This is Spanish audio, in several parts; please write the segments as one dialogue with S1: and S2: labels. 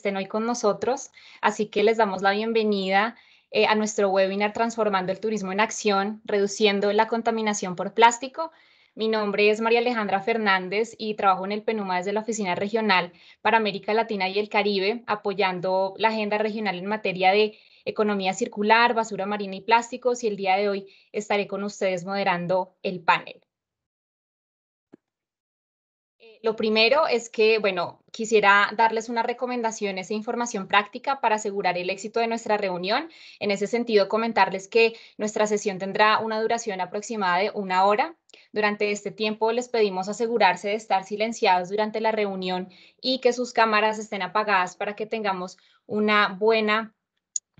S1: estén hoy con nosotros. Así que les damos la bienvenida eh, a nuestro webinar Transformando el Turismo en Acción, reduciendo la contaminación por plástico. Mi nombre es María Alejandra Fernández y trabajo en el PENUMA desde la Oficina Regional para América Latina y el Caribe, apoyando la agenda regional en materia de economía circular, basura marina y plásticos. Y el día de hoy estaré con ustedes moderando el panel. Lo primero es que, bueno, quisiera darles unas recomendaciones e información práctica para asegurar el éxito de nuestra reunión. En ese sentido, comentarles que nuestra sesión tendrá una duración aproximada de una hora. Durante este tiempo les pedimos asegurarse de estar silenciados durante la reunión y que sus cámaras estén apagadas para que tengamos una buena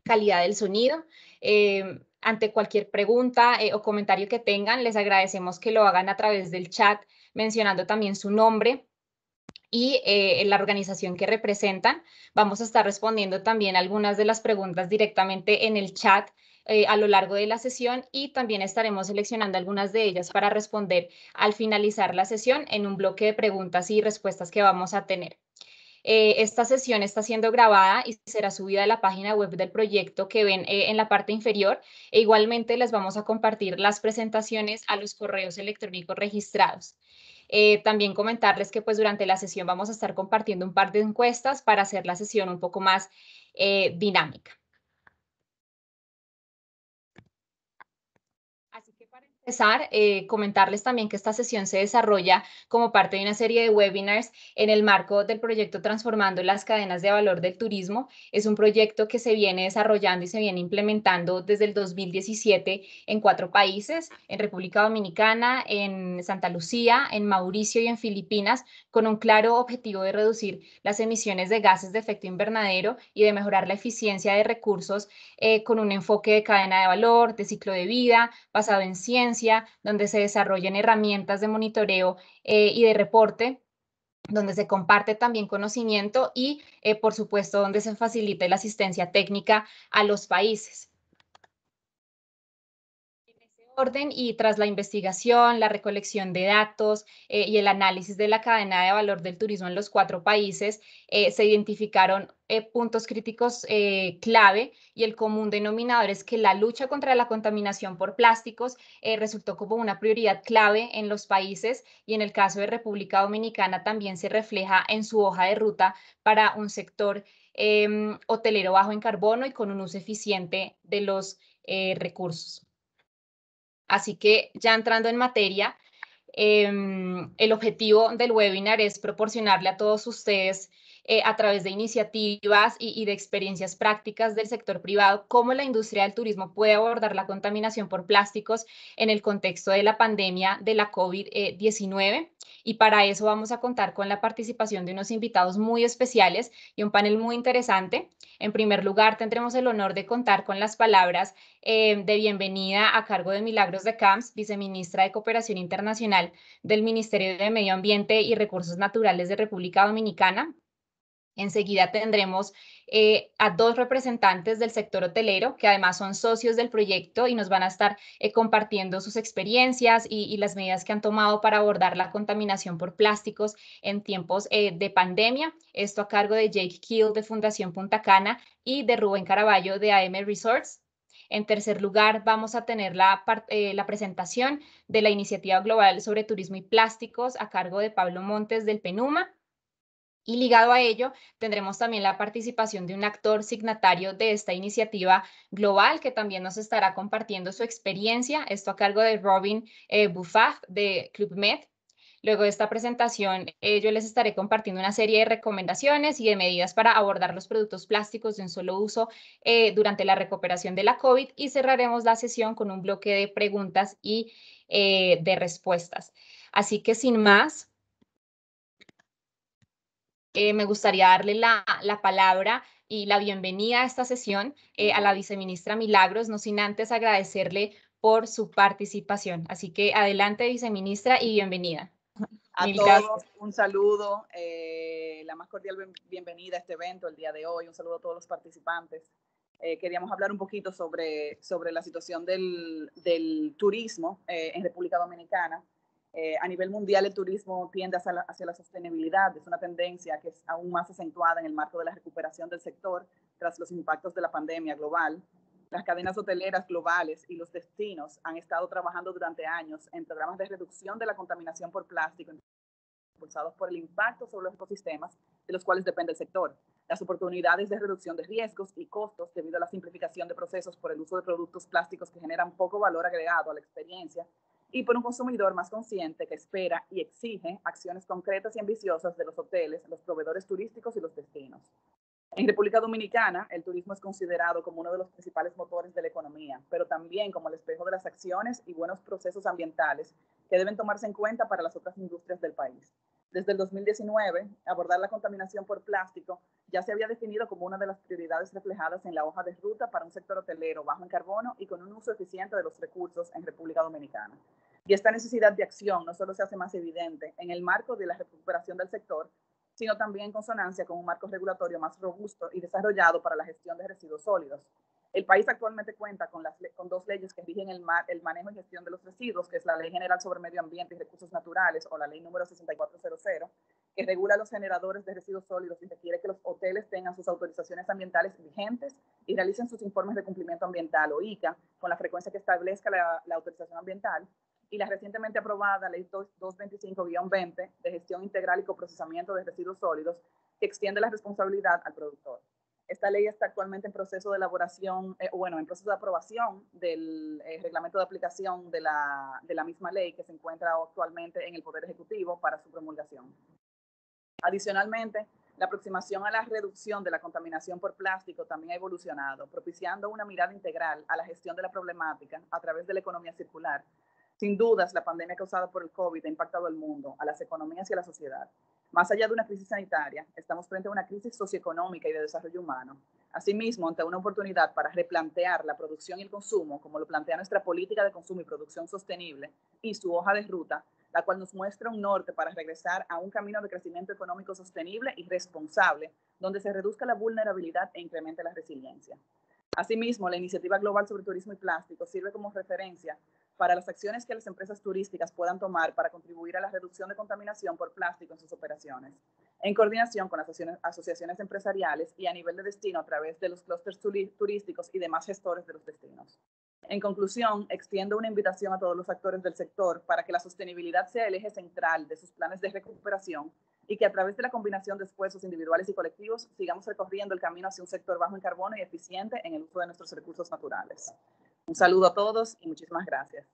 S1: calidad del sonido. Eh, ante cualquier pregunta eh, o comentario que tengan, les agradecemos que lo hagan a través del chat mencionando también su nombre y eh, la organización que representan. Vamos a estar respondiendo también algunas de las preguntas directamente en el chat eh, a lo largo de la sesión y también estaremos seleccionando algunas de ellas para responder al finalizar la sesión en un bloque de preguntas y respuestas que vamos a tener. Eh, esta sesión está siendo grabada y será subida a la página web del proyecto que ven en la parte inferior. E igualmente les vamos a compartir las presentaciones a los correos electrónicos registrados. Eh, también comentarles que pues durante la sesión vamos a estar compartiendo un par de encuestas para hacer la sesión un poco más eh, dinámica. Empezar, eh, comentarles también que esta sesión se desarrolla como parte de una serie de webinars en el marco del proyecto Transformando las cadenas de valor del turismo. Es un proyecto que se viene desarrollando y se viene implementando desde el 2017 en cuatro países, en República Dominicana, en Santa Lucía, en Mauricio y en Filipinas, con un claro objetivo de reducir las emisiones de gases de efecto invernadero y de mejorar la eficiencia de recursos eh, con un enfoque de cadena de valor, de ciclo de vida, basado en ciencia donde se desarrollen herramientas de monitoreo eh, y de reporte donde se comparte también conocimiento y, eh, por supuesto, donde se facilite la asistencia técnica a los países orden y tras la investigación, la recolección de datos eh, y el análisis de la cadena de valor del turismo en los cuatro países, eh, se identificaron eh, puntos críticos clave y el común denominador es que la lucha contra la contaminación por plásticos resultó como una prioridad clave en los países y en el caso de República Dominicana también se refleja en su hoja de ruta para un sector em, hotelero bajo en carbono y con un uso eficiente de los recursos. Así que ya entrando en materia, em, el objetivo del webinar es proporcionarle a todos ustedes eh, a través de iniciativas y, de experiencias prácticas del sector privado, cómo la industria del turismo puede abordar la contaminación por plásticos en el contexto de la pandemia de la COVID-19. Y para eso vamos a contar con la participación de unos invitados muy especiales y un panel muy interesante. En primer lugar, tendremos el honor de contar con las palabras eh, de bienvenida a cargo de Milagros de Camps, viceministra de Cooperación Internacional del Ministerio de Medio Ambiente y Recursos Naturales de República Dominicana, Enseguida tendremos eh, a dos representantes del sector hotelero que además son socios del proyecto y nos van a estar eh, compartiendo sus experiencias y, las medidas que han tomado para abordar la contaminación por plásticos en tiempos eh, de pandemia. Esto a cargo de Jake Keel de Fundación Punta Cana y de Rubén Caraballo de AM Resorts. En tercer lugar, vamos a tener la, la, presentación de la Iniciativa Global sobre Turismo y Plásticos a cargo de Pablo Montes del PENUMA. Y ligado a ello, tendremos también la participación de un actor signatario de esta iniciativa global que también nos estará compartiendo su experiencia, esto a cargo de Robin eh, Buffat de Club Med. Luego de esta presentación, eh, yo les estaré compartiendo una serie de recomendaciones y de medidas para abordar los productos plásticos de un solo uso eh, durante la recuperación de la COVID y cerraremos la sesión con un bloque de preguntas y de respuestas. Así que sin más, eh, me gustaría darle la, palabra y la bienvenida a esta sesión eh, a la viceministra Milagros, no sin antes agradecerle por su participación. Así que adelante, viceministra, y bienvenida.
S2: A todos, un saludo, eh, la más cordial bienvenida a este evento el día de hoy, un saludo a todos los participantes. queríamos hablar un poquito sobre, sobre la situación del, del turismo en República Dominicana Eh, a nivel mundial, el turismo tiende hacia la, hacia la, sostenibilidad. Es una tendencia que es aún más acentuada en el marco de la recuperación del sector tras los impactos de la pandemia global. Las cadenas hoteleras globales y los destinos han estado trabajando durante años en programas de reducción de la contaminación por plástico, impulsados por el impacto sobre los ecosistemas de los cuales depende el sector, las oportunidades de reducción de riesgos y costos debido a la simplificación de procesos por el uso de productos plásticos que generan poco valor agregado a la experiencia y por un consumidor más consciente que espera y exige acciones concretas y ambiciosas de los hoteles, los proveedores turísticos y los destinos. En República Dominicana, el turismo es considerado como uno de los principales motores de la economía, pero también como el espejo de las acciones y buenos procesos ambientales que deben tomarse en cuenta para las otras industrias del país. Desde el 2019, abordar la contaminación por plástico ya se había definido como una de las prioridades reflejadas en la hoja de ruta para un sector hotelero bajo en carbono y con un uso eficiente de los recursos en República Dominicana. Y esta necesidad de acción no solo se hace más evidente en el marco de la recuperación del sector, sino también en consonancia con un marco regulatorio más robusto y desarrollado para la gestión de residuos sólidos, el país actualmente cuenta con, dos leyes que rigen el, el, manejo y gestión de los residuos, que es la Ley General sobre Medio Ambiente y Recursos Naturales o la Ley número 6400, que regula los generadores de residuos sólidos y requiere que los hoteles tengan sus autorizaciones ambientales vigentes y realicen sus informes de cumplimiento ambiental o ICA con la frecuencia que establezca la, la autorización ambiental y la recientemente aprobada Ley 225-20 de gestión integral y coprocesamiento de residuos sólidos que extiende la responsabilidad al productor. Esta ley está actualmente en proceso de elaboración, eh, bueno, en proceso de aprobación del eh, reglamento de aplicación de la, de la misma ley que se encuentra actualmente en el Poder Ejecutivo para su promulgación. Adicionalmente, la aproximación a la reducción de la contaminación por plástico también ha evolucionado, propiciando una mirada integral a la gestión de la problemática a través de la economía circular. Sin dudas, la pandemia causada por el COVID ha impactado al mundo, a las economías y a la sociedad. Más allá de una crisis sanitaria, estamos frente a una crisis socioeconómica y de desarrollo humano. Asimismo, ante una oportunidad para replantear la producción y el consumo, como lo plantea nuestra política de consumo y producción sostenible y su hoja de ruta, la cual nos muestra un norte para regresar a un camino de crecimiento económico sostenible y responsable, donde se reduzca la vulnerabilidad e incremente la resiliencia. Asimismo, la iniciativa global sobre turismo y plástico sirve como referencia para las acciones que las empresas turísticas puedan tomar para contribuir a la reducción de contaminación por plástico en sus operaciones, en coordinación con las asociaciones empresariales y a nivel de destino a través de los clústeres turísticos y demás gestores de los destinos. En conclusión, extiendo una invitación a todos los actores del sector para que la sostenibilidad sea el eje central de sus planes de recuperación y que a través de la combinación de esfuerzos individuales y colectivos sigamos recorriendo el camino hacia un sector bajo en carbono y eficiente en el uso de nuestros recursos naturales. Un saludo a todos y muchísimas gracias.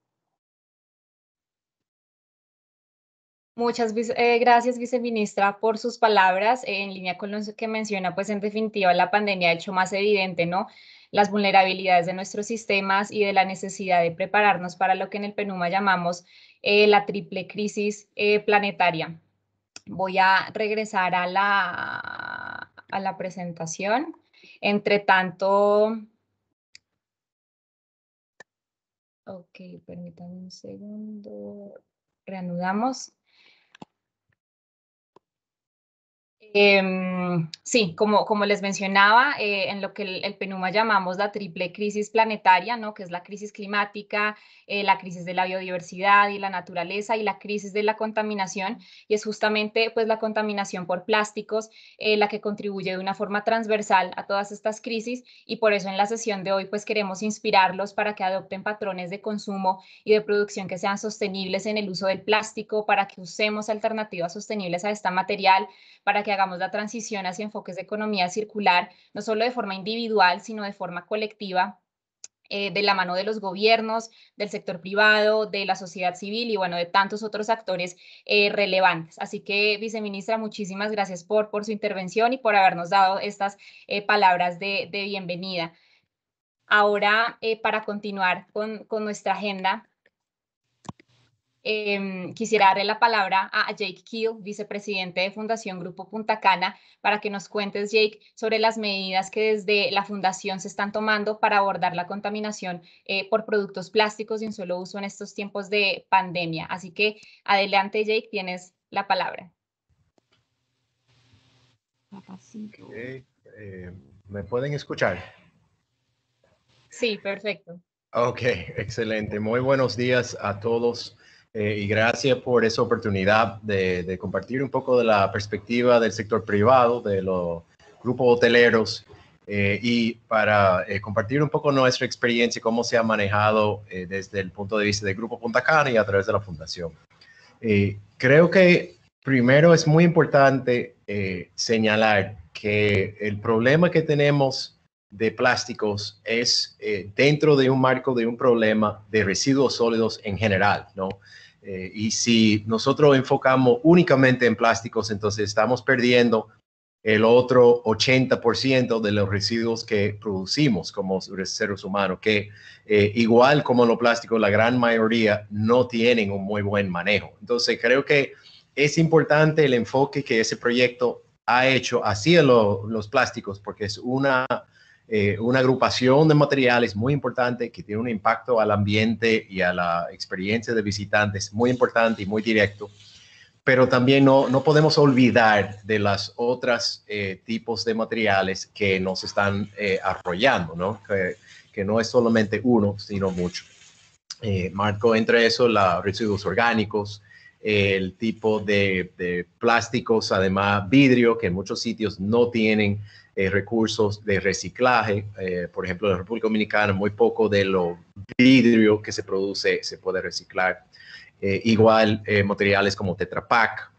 S1: Muchas eh, gracias, viceministra, por sus palabras. en línea con lo que menciona, pues en definitiva la pandemia ha hecho más evidente, ¿no? Las vulnerabilidades de nuestros sistemas y de la necesidad de prepararnos para lo que en el PENUMA llamamos eh, la triple crisis eh, planetaria. Voy a regresar a la, a la presentación. Entre tanto, Ok, permítanme un segundo. Reanudamos. Em, sí, como, como les mencionaba, eh, en lo que el, PENUMA llamamos la triple crisis planetaria, ¿no? que es la crisis climática, eh, la crisis de la biodiversidad y la naturaleza y la crisis de la contaminación, y es justamente pues, la contaminación por plásticos eh, la que contribuye de una forma transversal a todas estas crisis, y por eso en la sesión de hoy pues, queremos inspirarlos para que adopten patrones de consumo y de producción que sean sostenibles en el uso del plástico, para que usemos alternativas sostenibles a esta material, para que hagamos la transición hacia enfoques de economía circular, no solo de forma individual, sino de forma colectiva, eh, de la mano de los gobiernos, del sector privado, de la sociedad civil y bueno, de tantos otros actores eh, relevantes. Así que, viceministra, muchísimas gracias por, por su intervención y por habernos dado estas eh, palabras de, de, bienvenida. Ahora, para continuar con, con nuestra agenda, Em, quisiera darle la palabra a Jake Keel, vicepresidente de Fundación Grupo Punta Cana, para que nos cuentes, Jake, sobre las medidas que desde la fundación se están tomando para abordar la contaminación eh, por productos plásticos de un solo uso en estos tiempos de pandemia. Así que adelante, Jake, tienes la palabra.
S3: Eh, ¿Me pueden escuchar?
S1: Sí, perfecto.
S3: Ok, excelente. Muy buenos días a todos. Eh, y gracias por esa oportunidad de, compartir un poco de la perspectiva del sector privado, de los grupos hoteleros eh, y para eh, compartir un poco nuestra experiencia cómo se ha manejado desde el punto de vista del Grupo Punta Cana y a través de la Fundación. creo que primero es muy importante señalar que el problema que tenemos de plásticos es eh, dentro de un marco de un problema de residuos sólidos en general, ¿no? Eh, y si nosotros enfocamos únicamente en plásticos, entonces estamos perdiendo el otro 80% de los residuos que producimos como seres humanos, que eh, igual como los plásticos, la gran mayoría no tienen un muy buen manejo. Entonces creo que es importante el enfoque que ese proyecto ha hecho hacia los plásticos, porque es una eh, una agrupación de materiales muy importante que tiene un impacto al ambiente y a la experiencia de visitantes muy importante y muy directo. Pero también no, no podemos olvidar de las otras eh, tipos de materiales que nos están eh, arrollando, ¿no? Que, no es solamente uno, sino mucho. marco entre eso los residuos orgánicos, el tipo de, plásticos, además vidrio, que en muchos sitios no tienen eh, recursos de reciclaje. Eh, por ejemplo, en la República Dominicana, muy poco de lo vidrio que se produce se puede reciclar. Eh, igual materiales como Tetra Pak,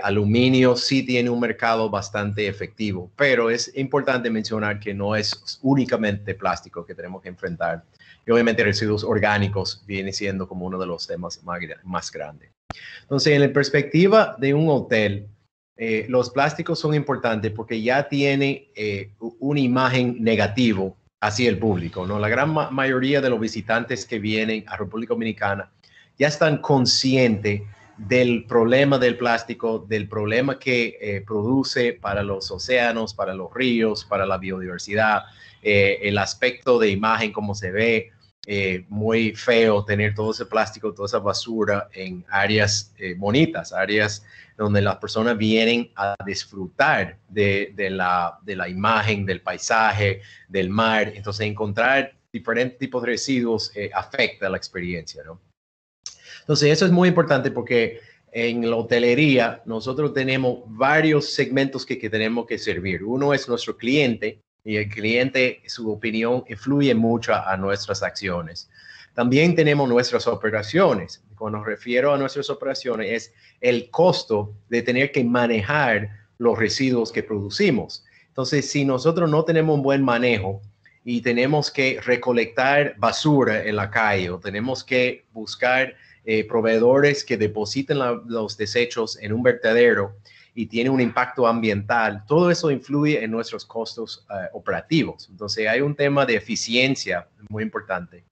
S3: aluminio sí tiene un mercado bastante efectivo, pero es importante mencionar que no es únicamente plástico que tenemos que enfrentar. Y obviamente residuos orgánicos viene siendo como uno de los temas más, más grandes. Entonces, en la perspectiva de un hotel, eh, los plásticos son importantes porque ya tiene eh, una imagen negativo hacia el público, ¿no? La gran mayoría de los visitantes que vienen a República Dominicana ya están conscientes del problema del plástico, del problema que eh, produce para los océanos, para los ríos, para la biodiversidad, el aspecto de imagen, cómo se ve, muy feo tener todo ese plástico, toda esa basura en áreas bonitas, áreas donde las personas vienen a disfrutar de, la, imagen, del paisaje, del mar. Entonces, encontrar diferentes tipos de residuos eh, afecta la experiencia, ¿no? Entonces, eso es muy importante porque en la hotelería nosotros tenemos varios segmentos que, que tenemos que servir. Uno es nuestro cliente y el cliente, su opinión influye mucho a nuestras acciones. También tenemos nuestras operaciones. Cuando refiero a nuestras operaciones es el costo de tener que manejar los residuos que producimos. Entonces, si nosotros no tenemos un buen manejo y tenemos que recolectar basura en la calle o tenemos que buscar eh, proveedores que depositen los desechos en un vertedero y tiene un impacto ambiental, todo eso influye en nuestros costos eh, operativos. Entonces, hay un tema de eficiencia muy importante.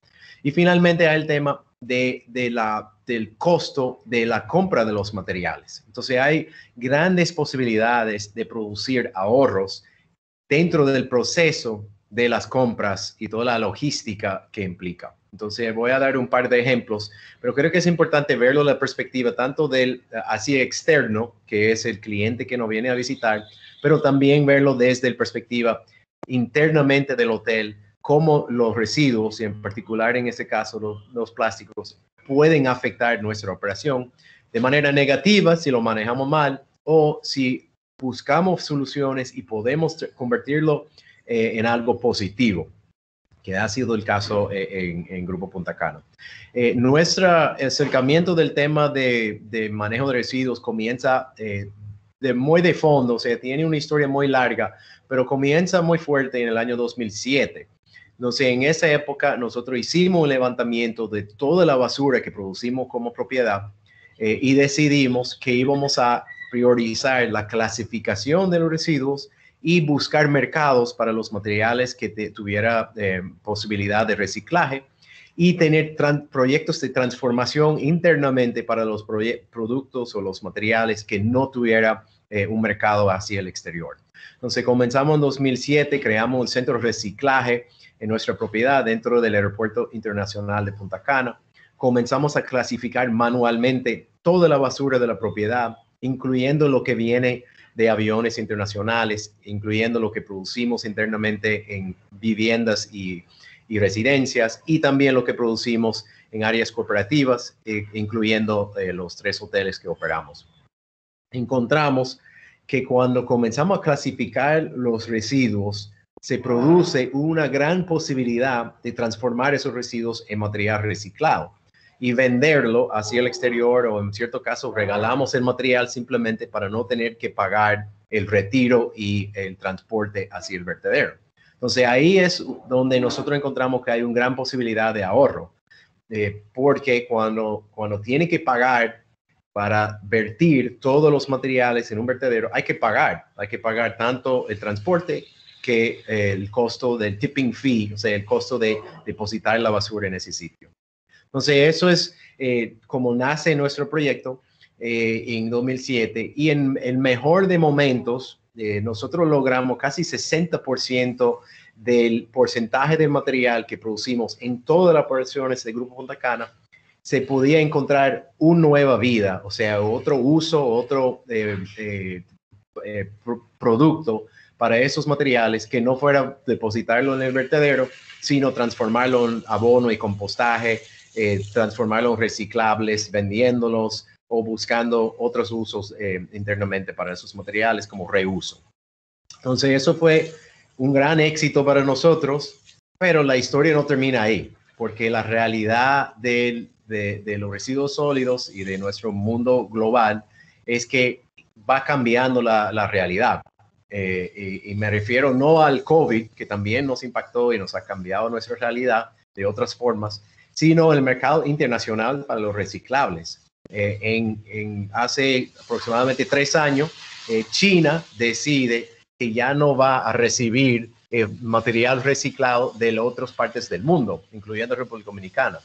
S3: Y finalmente hay el tema de, la, del costo de la compra de los materiales. Entonces hay grandes posibilidades de producir ahorros dentro del proceso de las compras y toda la logística que implica. Entonces voy a dar un par de ejemplos, pero creo que es importante verlo de la perspectiva tanto del así externo, que es el cliente que nos viene a visitar, pero también verlo desde la perspectiva internamente del hotel, cómo los residuos, y en particular en este caso los, plásticos, pueden afectar nuestra operación de manera negativa si lo manejamos mal o si buscamos soluciones y podemos convertirlo eh, en algo positivo, que ha sido el caso eh, en, Grupo Punta Cana. Eh, nuestro acercamiento del tema de, de manejo de residuos comienza de muy de fondo, o sea, tiene una historia muy larga, pero comienza muy fuerte en el año 2007 entonces, en esa época nosotros hicimos un levantamiento de toda la basura que producimos como propiedad eh, y decidimos que íbamos a priorizar la clasificación de los residuos y buscar mercados para los materiales que tuviera eh, posibilidad de reciclaje y tener proyectos de transformación internamente para los productos o los materiales que no tuviera eh, un mercado hacia el exterior. Entonces comenzamos en 2007, creamos un centro de reciclaje en nuestra propiedad dentro del Aeropuerto Internacional de Punta Cana. Comenzamos a clasificar manualmente toda la basura de la propiedad, incluyendo lo que viene de aviones internacionales, incluyendo lo que producimos internamente en viviendas y, residencias y también lo que producimos en áreas corporativas, incluyendo los tres hoteles que operamos. Encontramos que cuando comenzamos a clasificar los residuos, se produce una gran posibilidad de transformar esos residuos en material reciclado y venderlo hacia el exterior o en cierto caso regalamos el material simplemente para no tener que pagar el retiro y el transporte hacia el vertedero. Entonces ahí es donde nosotros encontramos que hay una gran posibilidad de ahorro, porque cuando, cuando tiene que pagar para vertir todos los materiales en un vertedero, hay que pagar, hay que pagar tanto el transporte que el costo del tipping fee, o sea, el costo de depositar la basura en ese sitio. Entonces, eso es eh, como nace nuestro proyecto eh, en 2007 y en el mejor de momentos, nosotros logramos casi 60% del porcentaje de material que producimos en todas las operaciones del Grupo Punta Cana se podía encontrar una nueva vida, o sea, otro uso, otro eh, eh, eh, producto para esos materiales que no fuera depositarlo en el vertedero, sino transformarlo en abono y compostaje, transformarlo en reciclables, vendiéndolos o buscando otros usos internamente para esos materiales como reuso. Entonces, eso fue un gran éxito para nosotros, pero la historia no termina ahí, porque la realidad de, los residuos sólidos y de nuestro mundo global es que va cambiando la, realidad. Eh, y, me refiero no al COVID, que también nos impactó y nos ha cambiado nuestra realidad de otras formas, sino el mercado internacional para los reciclables. Eh, en, hace aproximadamente tres años, eh, China decide que ya no va a recibir material reciclado de otras partes del mundo, incluyendo República Dominicana.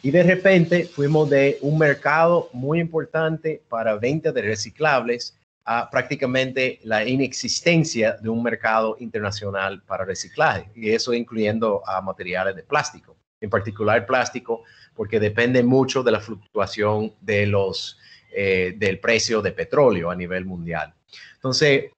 S3: Y de repente fuimos de un mercado muy importante para venta de reciclables a prácticamente la inexistencia de un mercado internacional para reciclaje, y eso incluyendo a materiales de plástico, en particular plástico, porque depende mucho de la fluctuación de los, eh, del precio de petróleo a nivel mundial. Entonces,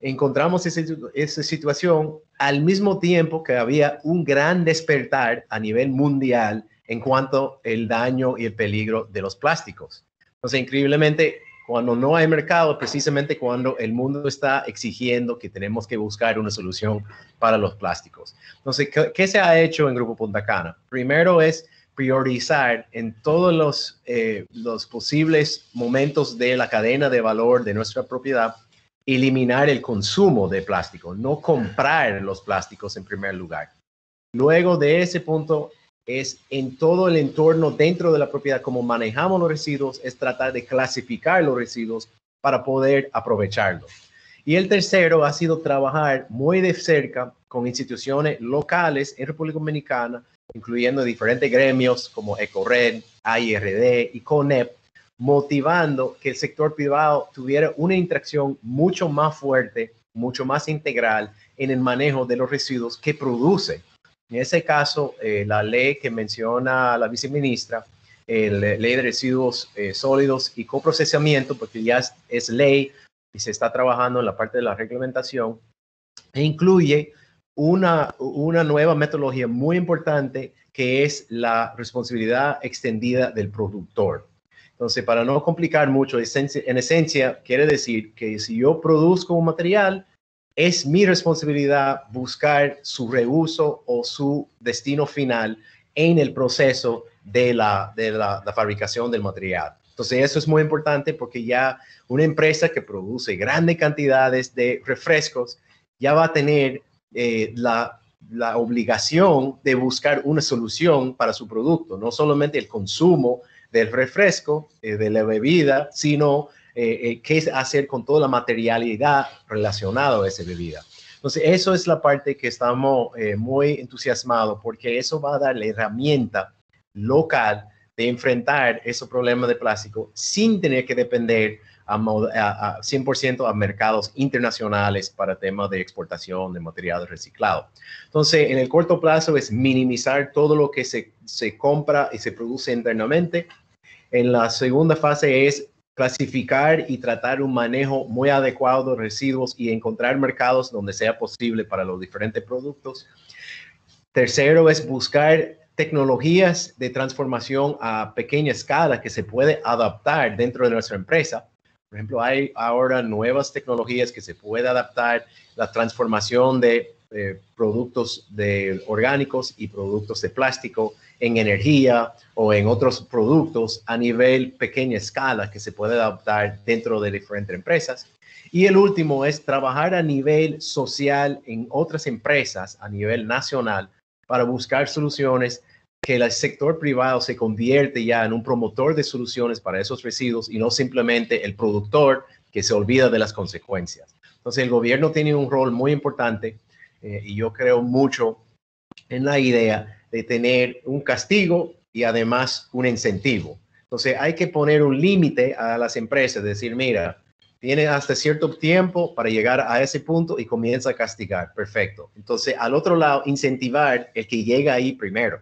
S3: encontramos esa, esa situación al mismo tiempo que había un gran despertar a nivel mundial en cuanto al daño y el peligro de los plásticos. Entonces, increíblemente, cuando no hay mercado, precisamente cuando el mundo está exigiendo que tenemos que buscar una solución para los plásticos. Entonces, ¿qué, se ha hecho en Grupo Punta Cana? Primero es priorizar en todos los, eh, los posibles momentos de la cadena de valor de nuestra propiedad, eliminar el consumo de plástico, no comprar los plásticos en primer lugar. Luego de ese punto, es en todo el entorno dentro de la propiedad, como manejamos los residuos, es tratar de clasificar los residuos para poder aprovecharlos. Y el tercero ha sido trabajar muy de cerca con instituciones locales en República Dominicana, incluyendo diferentes gremios como EcoRed, AIRD y CONEP, motivando que el sector privado tuviera una interacción mucho más fuerte, mucho más integral en el manejo de los residuos que produce en ese caso, eh, la ley que menciona la viceministra, la ley de residuos eh, sólidos y coprocesamiento, porque ya es, ley y se está trabajando en la parte de la reglamentación, e incluye una, una nueva metodología muy importante que es la responsabilidad extendida del productor. Entonces, para no complicar mucho, en esencia, quiere decir que si yo produzco un material, es mi responsabilidad buscar su reuso o su destino final en el proceso de la, de la, fabricación del material. Entonces, eso es muy importante porque ya una empresa que produce grandes cantidades de refrescos ya va a tener eh, la, la, obligación de buscar una solución para su producto, no solamente el consumo del refresco, eh, de la bebida, sino eh, eh, qué hacer con toda la materialidad relacionada a esa bebida. Entonces, eso es la parte que estamos eh, muy entusiasmados porque eso va a dar la herramienta local de enfrentar esos problemas de plástico sin tener que depender a, a, 100% a mercados internacionales para temas de exportación de material reciclado. Entonces, en el corto plazo es minimizar todo lo que se, se compra y se produce internamente. En la segunda fase es clasificar y tratar un manejo muy adecuado de residuos y encontrar mercados donde sea posible para los diferentes productos. Tercero es buscar tecnologías de transformación a pequeña escala que se puede adaptar dentro de nuestra empresa. Por ejemplo, hay ahora nuevas tecnologías que se puede adaptar la transformación de productos de orgánicos y productos de plástico en energía o en otros productos a nivel pequeña escala que se puede adaptar dentro de diferentes empresas. Y el último es trabajar a nivel social en otras empresas a nivel nacional para buscar soluciones que el sector privado se convierte ya en un promotor de soluciones para esos residuos y no simplemente el productor que se olvida de las consecuencias. Entonces el gobierno tiene un rol muy importante eh, y yo creo mucho en la idea de tener un castigo y además un incentivo. Entonces hay que poner un límite a las empresas, decir, mira, tiene hasta cierto tiempo para llegar a ese punto y comienza a castigar. Perfecto. Entonces, al otro lado, incentivar el que llega ahí primero.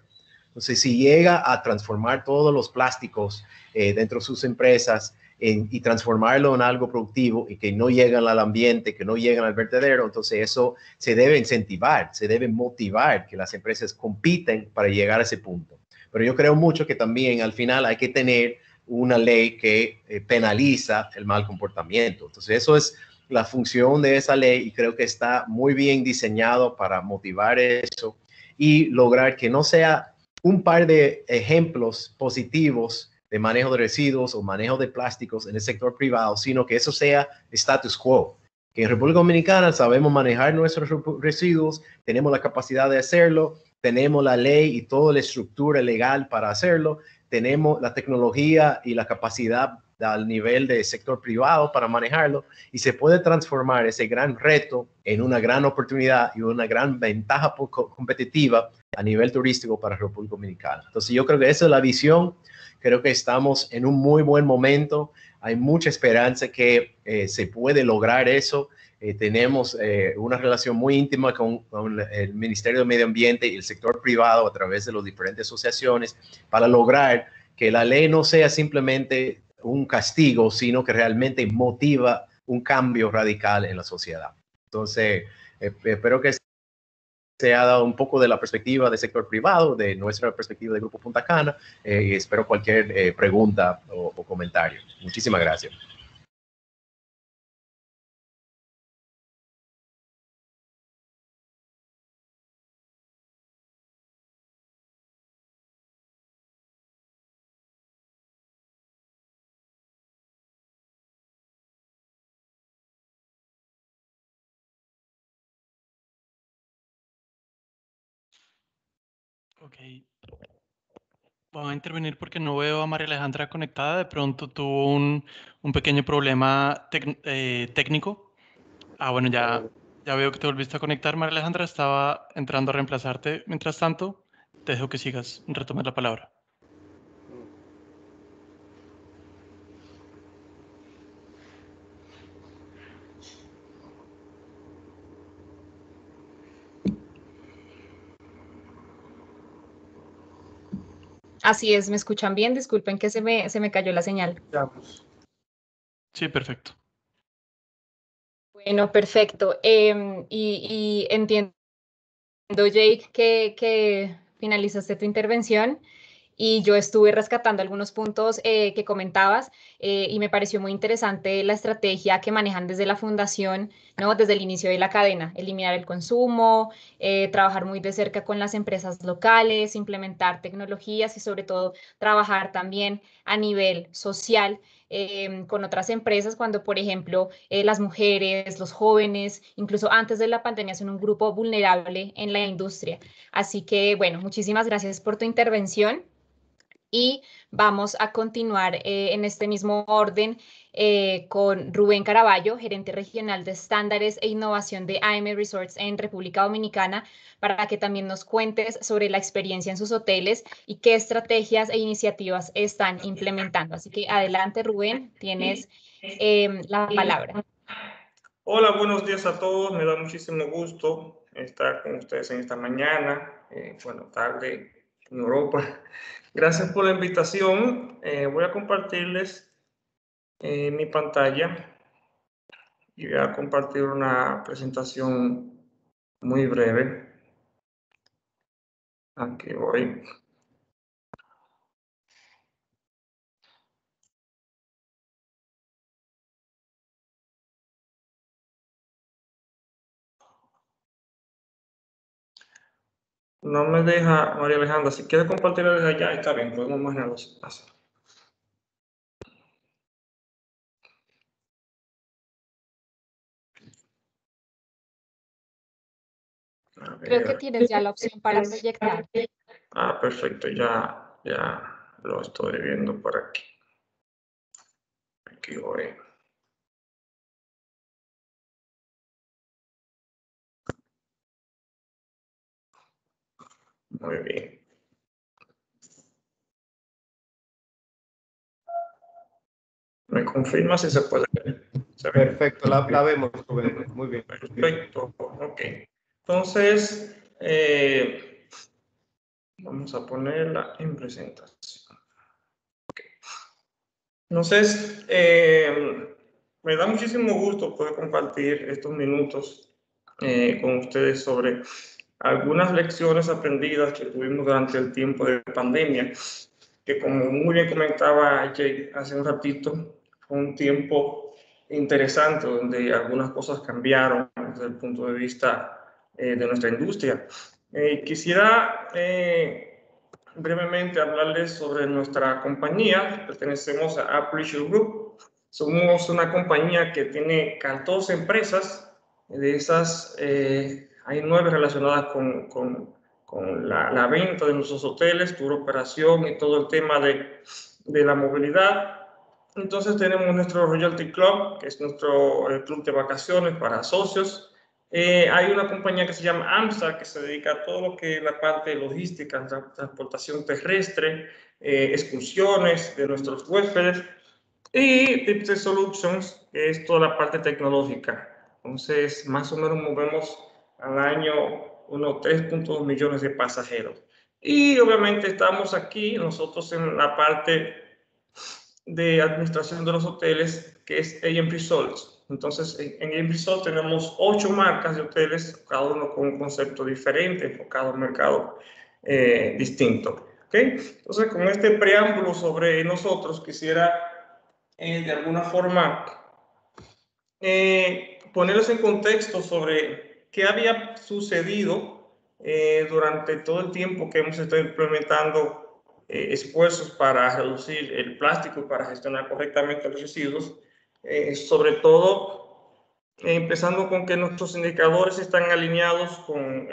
S3: Entonces, si llega a transformar todos los plásticos eh, dentro de sus empresas y transformarlo en algo productivo y que no llegan al ambiente, que no llegan al vertedero, entonces eso se debe incentivar, se debe motivar que las empresas compiten para llegar a ese punto. Pero yo creo mucho que también al final hay que tener una ley que eh, penaliza el mal comportamiento. Entonces eso es la función de esa ley y creo que está muy bien diseñado para motivar eso y lograr que no sea un par de ejemplos positivos de manejo de residuos o manejo de plásticos en el sector privado, sino que eso sea status quo. Que en República Dominicana sabemos manejar nuestros residuos, tenemos la capacidad de hacerlo, tenemos la ley y toda la estructura legal para hacerlo, tenemos la tecnología y la capacidad al nivel del sector privado para manejarlo y se puede transformar ese gran reto en una gran oportunidad y una gran ventaja competitiva a nivel turístico para República Dominicana. Entonces yo creo que esa es la visión, creo que estamos en un muy buen momento, hay mucha esperanza que eh, se puede lograr eso. Eh, tenemos eh, una relación muy íntima con, con, el Ministerio de Medio Ambiente y el sector privado a través de las diferentes asociaciones para lograr que la ley no sea simplemente un castigo, sino que realmente motiva un cambio radical en la sociedad. Entonces, espero que se ha dado un poco de la perspectiva del sector privado, de nuestra perspectiva del Grupo Punta Cana, eh, y espero cualquier eh, pregunta o, o comentario. Muchísimas gracias.
S4: Ok. Voy a intervenir porque no veo a María Alejandra conectada. De pronto tuvo un, pequeño problema eh, técnico. Ah, bueno, ya, ya veo que te volviste a conectar, María Alejandra. Estaba entrando a reemplazarte. Mientras tanto, te dejo que sigas, retomes la palabra.
S1: Así es, ¿me escuchan bien? Disculpen que se me, se me cayó la señal.
S4: Sí, perfecto.
S1: Bueno, perfecto. Eh, y, y, entiendo, Jake, que, que finalizaste tu intervención y yo estuve rescatando algunos puntos eh, que comentabas eh, y me pareció muy interesante la estrategia que manejan desde la fundación, ¿no? desde el inicio de la cadena, eliminar el consumo, eh, trabajar muy de cerca con las empresas locales, implementar tecnologías y sobre todo trabajar también a nivel social eh, con otras empresas cuando, por ejemplo, eh, las mujeres, los jóvenes, incluso antes de la pandemia, son un grupo vulnerable en la industria. Así que, bueno, muchísimas gracias por tu intervención y vamos a continuar eh, en este mismo orden eh, con Rubén Caraballo, gerente regional de estándares e innovación de AM Resorts en República Dominicana, para que también nos cuentes sobre la experiencia en sus hoteles y qué estrategias e iniciativas están implementando. Así que adelante, Rubén, tienes eh, la palabra.
S5: Hola, buenos días a todos. Me da muchísimo gusto estar con ustedes en esta mañana, eh, bueno, tarde en Europa. Gracias por la invitación. Eh, voy a compartirles eh, mi pantalla y voy a compartir una presentación muy breve. Aquí voy. No me deja María Alejandra. Si quiere compartirlo desde allá, está bien, podemos imaginarlo así.
S1: Creo que tienes ya la opción para proyectar.
S5: Ah, perfecto, ya, ya lo estoy viendo por aquí. Aquí voy. Muy bien. ¿Me confirma si se puede ver?
S6: Perfecto, la, vemos, muy bien.
S5: Perfecto, ok. Entonces, eh, vamos a ponerla en presentación. Entonces, eh, me da muchísimo gusto poder compartir estos minutos eh, con ustedes sobre algunas lecciones aprendidas que tuvimos durante el tiempo de pandemia, que como muy bien comentaba Jay hace un ratito, fue un tiempo interesante donde algunas cosas cambiaron desde el punto de vista eh, de nuestra industria. Eh, quisiera eh, brevemente hablarles sobre nuestra compañía. Pertenecemos a Appreciate Group. Somos una compañía que tiene 14 empresas. De esas hay nueve relacionadas con, con, con la, la, venta de nuestros hoteles, tour operación y todo el tema de, de la movilidad. Entonces tenemos nuestro Royalty Club, que es nuestro club de vacaciones para socios. Eh, hay una compañía que se llama AMSA, que se dedica a todo lo que es la parte logística, transportación terrestre, eh, excursiones de nuestros huéspedes. Y Tipsy Solutions, que es toda la parte tecnológica. Entonces, más o menos movemos al año unos 3.2 millones de pasajeros. Y obviamente estamos aquí nosotros en la parte de administración de los hoteles, que es AM. Entonces, en AM tenemos ocho marcas de hoteles, cada uno con un concepto diferente, enfocado a un mercado eh, distinto. ¿okay? Entonces, con este preámbulo sobre nosotros, quisiera eh, de alguna forma eh, ponerles en contexto sobre qué había sucedido eh, durante todo el tiempo que hemos estado implementando eh, esfuerzos para reducir el plástico y para gestionar correctamente los residuos, eh, sobre todo empezando con que nuestros indicadores están alineados con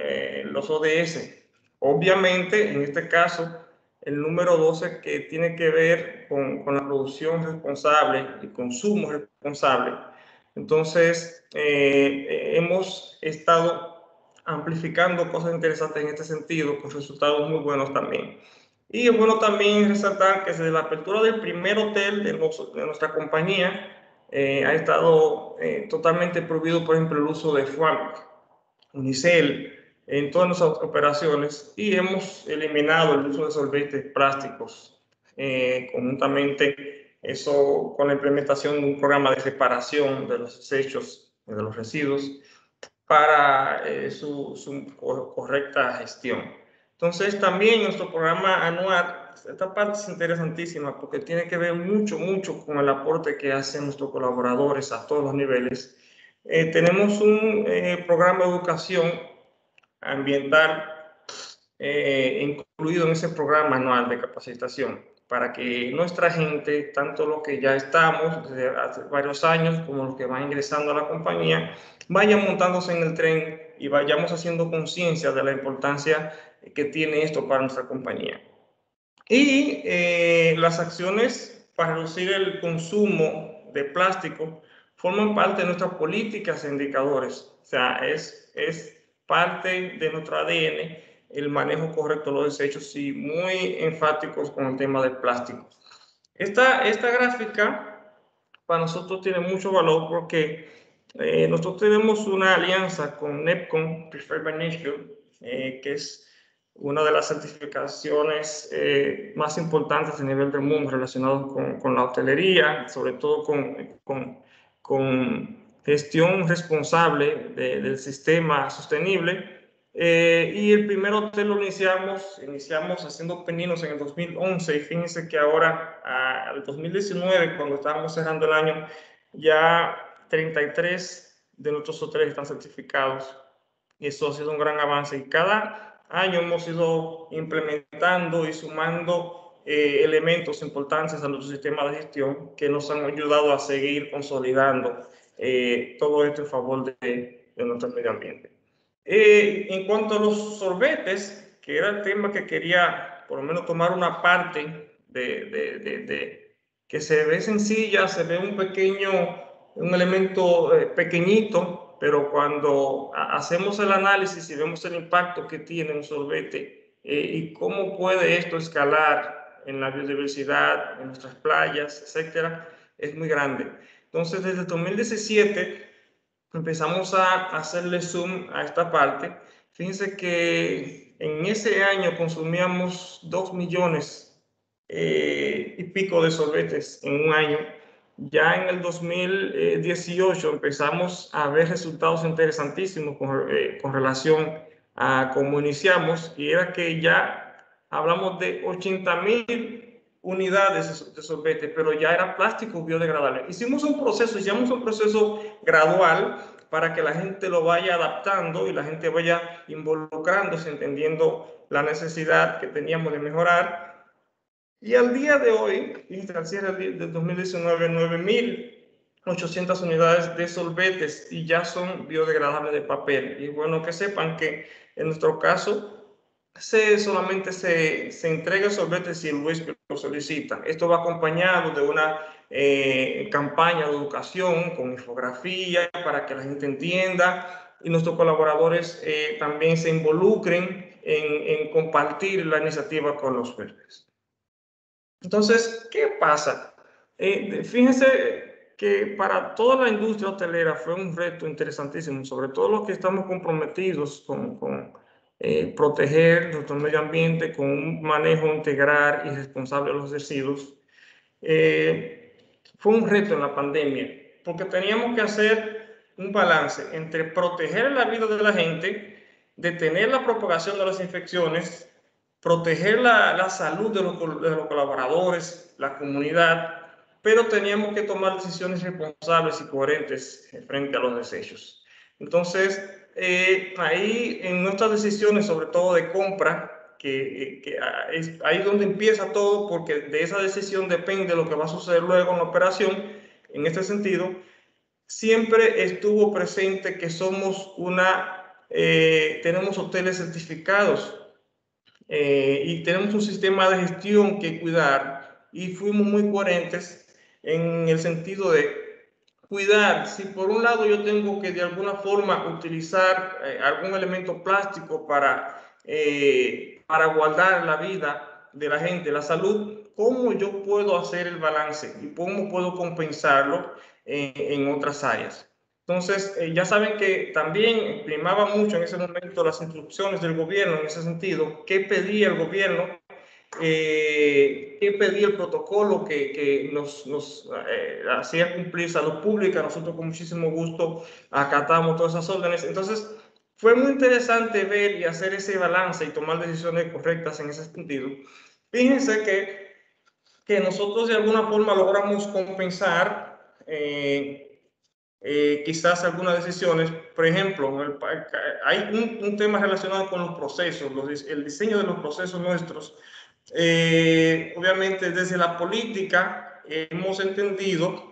S5: los ODS. Obviamente, en este caso, el número 12 que tiene que ver con, con la producción responsable y consumo responsable entonces, eh, hemos estado amplificando cosas interesantes en este sentido, con resultados muy buenos también. Y es bueno también resaltar que desde la apertura del primer hotel de, nuestra compañía, eh, ha estado eh, totalmente prohibido, por ejemplo, el uso de FUAM, Unicel, en todas nuestras operaciones y hemos eliminado el uso de solventes plásticos conjuntamente eso con la implementación de un programa de separación de los desechos, de los residuos, para eh, su, correcta gestión. Entonces, también nuestro programa anual, esta parte es interesantísima porque tiene que ver mucho, mucho con el aporte que hacen nuestros colaboradores a todos los niveles. Eh, tenemos un eh, programa de educación ambiental incluido en ese programa anual de capacitación para que nuestra gente, tanto los que ya estamos desde hace varios años como los que van ingresando a la compañía, vayan montándose en el tren y vayamos haciendo conciencia de la importancia que tiene esto para nuestra compañía. Y eh, las acciones para reducir el consumo de plástico forman parte de nuestras políticas e indicadores. O sea, es, es parte de nuestro ADN el manejo correcto de los desechos y muy enfáticos con el tema del plástico. Esta, esta gráfica para nosotros tiene mucho valor porque eh, nosotros tenemos una alianza con NEPCON Preferred by eh, que es una de las certificaciones eh, más importantes a nivel del mundo relacionados con, con la hotelería, sobre todo con, con gestión responsable del sistema sostenible eh, y el primer hotel lo iniciamos, iniciamos haciendo peninos en el 2011 y fíjense que ahora, al 2019, cuando estábamos cerrando el año, ya 33 de nuestros hoteles están certificados. Y eso ha sido un gran avance. Y cada año hemos ido implementando y sumando eh, elementos importantes a nuestro sistema de gestión que nos han ayudado a seguir consolidando eh, todo esto en favor de, de nuestro medio ambiente. Eh, en cuanto a los sorbetes, que era el tema que quería por lo menos tomar una parte de, de, de que se ve sencilla, se ve un pequeño, un elemento pequeñito, pero cuando hacemos el análisis y vemos el impacto que tiene un sorbete eh, y cómo puede esto escalar en la biodiversidad, en nuestras playas, etcétera, es muy grande. Entonces, desde 2017 empezamos a hacerle zoom a esta parte. Fíjense que en ese año consumíamos 2 millones eh, y pico de sorbetes en un año ya en el 2018 empezamos a ver resultados interesantísimos con, eh, con, relación a cómo iniciamos y era que ya hablamos de 80 mil unidades de sorbete, pero ya era plástico biodegradable. Hicimos un proceso, hicimos un proceso gradual para que la gente lo vaya adaptando y la gente vaya involucrándose, entendiendo la necesidad que teníamos de mejorar y al día de hoy, al cierre del 2019, 9.800 unidades de solventes y ya son biodegradables de papel. Y bueno, que sepan que en nuestro caso, se, solamente se, se entrega el solvente si el huésped lo solicita. Esto va acompañado de una eh, campaña de educación con infografía para que la gente entienda y nuestros colaboradores eh, también se involucren en, en compartir la iniciativa con los huéspedes. Entonces, ¿qué pasa? Eh, fíjense que para toda la industria hotelera fue un reto interesantísimo, sobre todo los que estamos comprometidos con eh, proteger nuestro medio ambiente, con un manejo integral y responsable de los residuos. Eh, fue un reto en la pandemia, porque teníamos que hacer un balance entre proteger la vida de la gente, detener la propagación de las infecciones proteger la, la salud de los, de los, colaboradores, la comunidad, pero teníamos que tomar decisiones responsables y coherentes frente a los desechos. Entonces, eh, ahí en nuestras decisiones, sobre todo de compra, que, que, es ahí donde empieza todo, porque de esa decisión depende lo que va a suceder luego en la operación. En este sentido, siempre estuvo presente que somos una, eh, tenemos hoteles certificados eh, y tenemos un sistema de gestión que cuidar y fuimos muy coherentes en el sentido de cuidar. Si por un lado yo tengo que de alguna forma utilizar eh, algún elemento plástico para, eh, para guardar la vida de la gente, la salud, ¿cómo yo puedo hacer el balance y cómo puedo compensarlo en otras áreas? Entonces, eh, ya saben que también primaba mucho en ese momento las instrucciones del gobierno en ese sentido, qué pedía el gobierno, eh, qué pedía el protocolo que, que nos, nos eh, hacía cumplir salud pública. Nosotros con muchísimo gusto acatamos todas esas órdenes. Entonces, fue muy interesante ver y hacer ese balance y tomar decisiones correctas en ese sentido. Fíjense que, que nosotros de alguna forma logramos compensar. Eh, eh, quizás algunas decisiones. Por ejemplo, hay un, un, tema relacionado con los procesos, los, el diseño de los procesos nuestros. Eh, obviamente, desde la política hemos entendido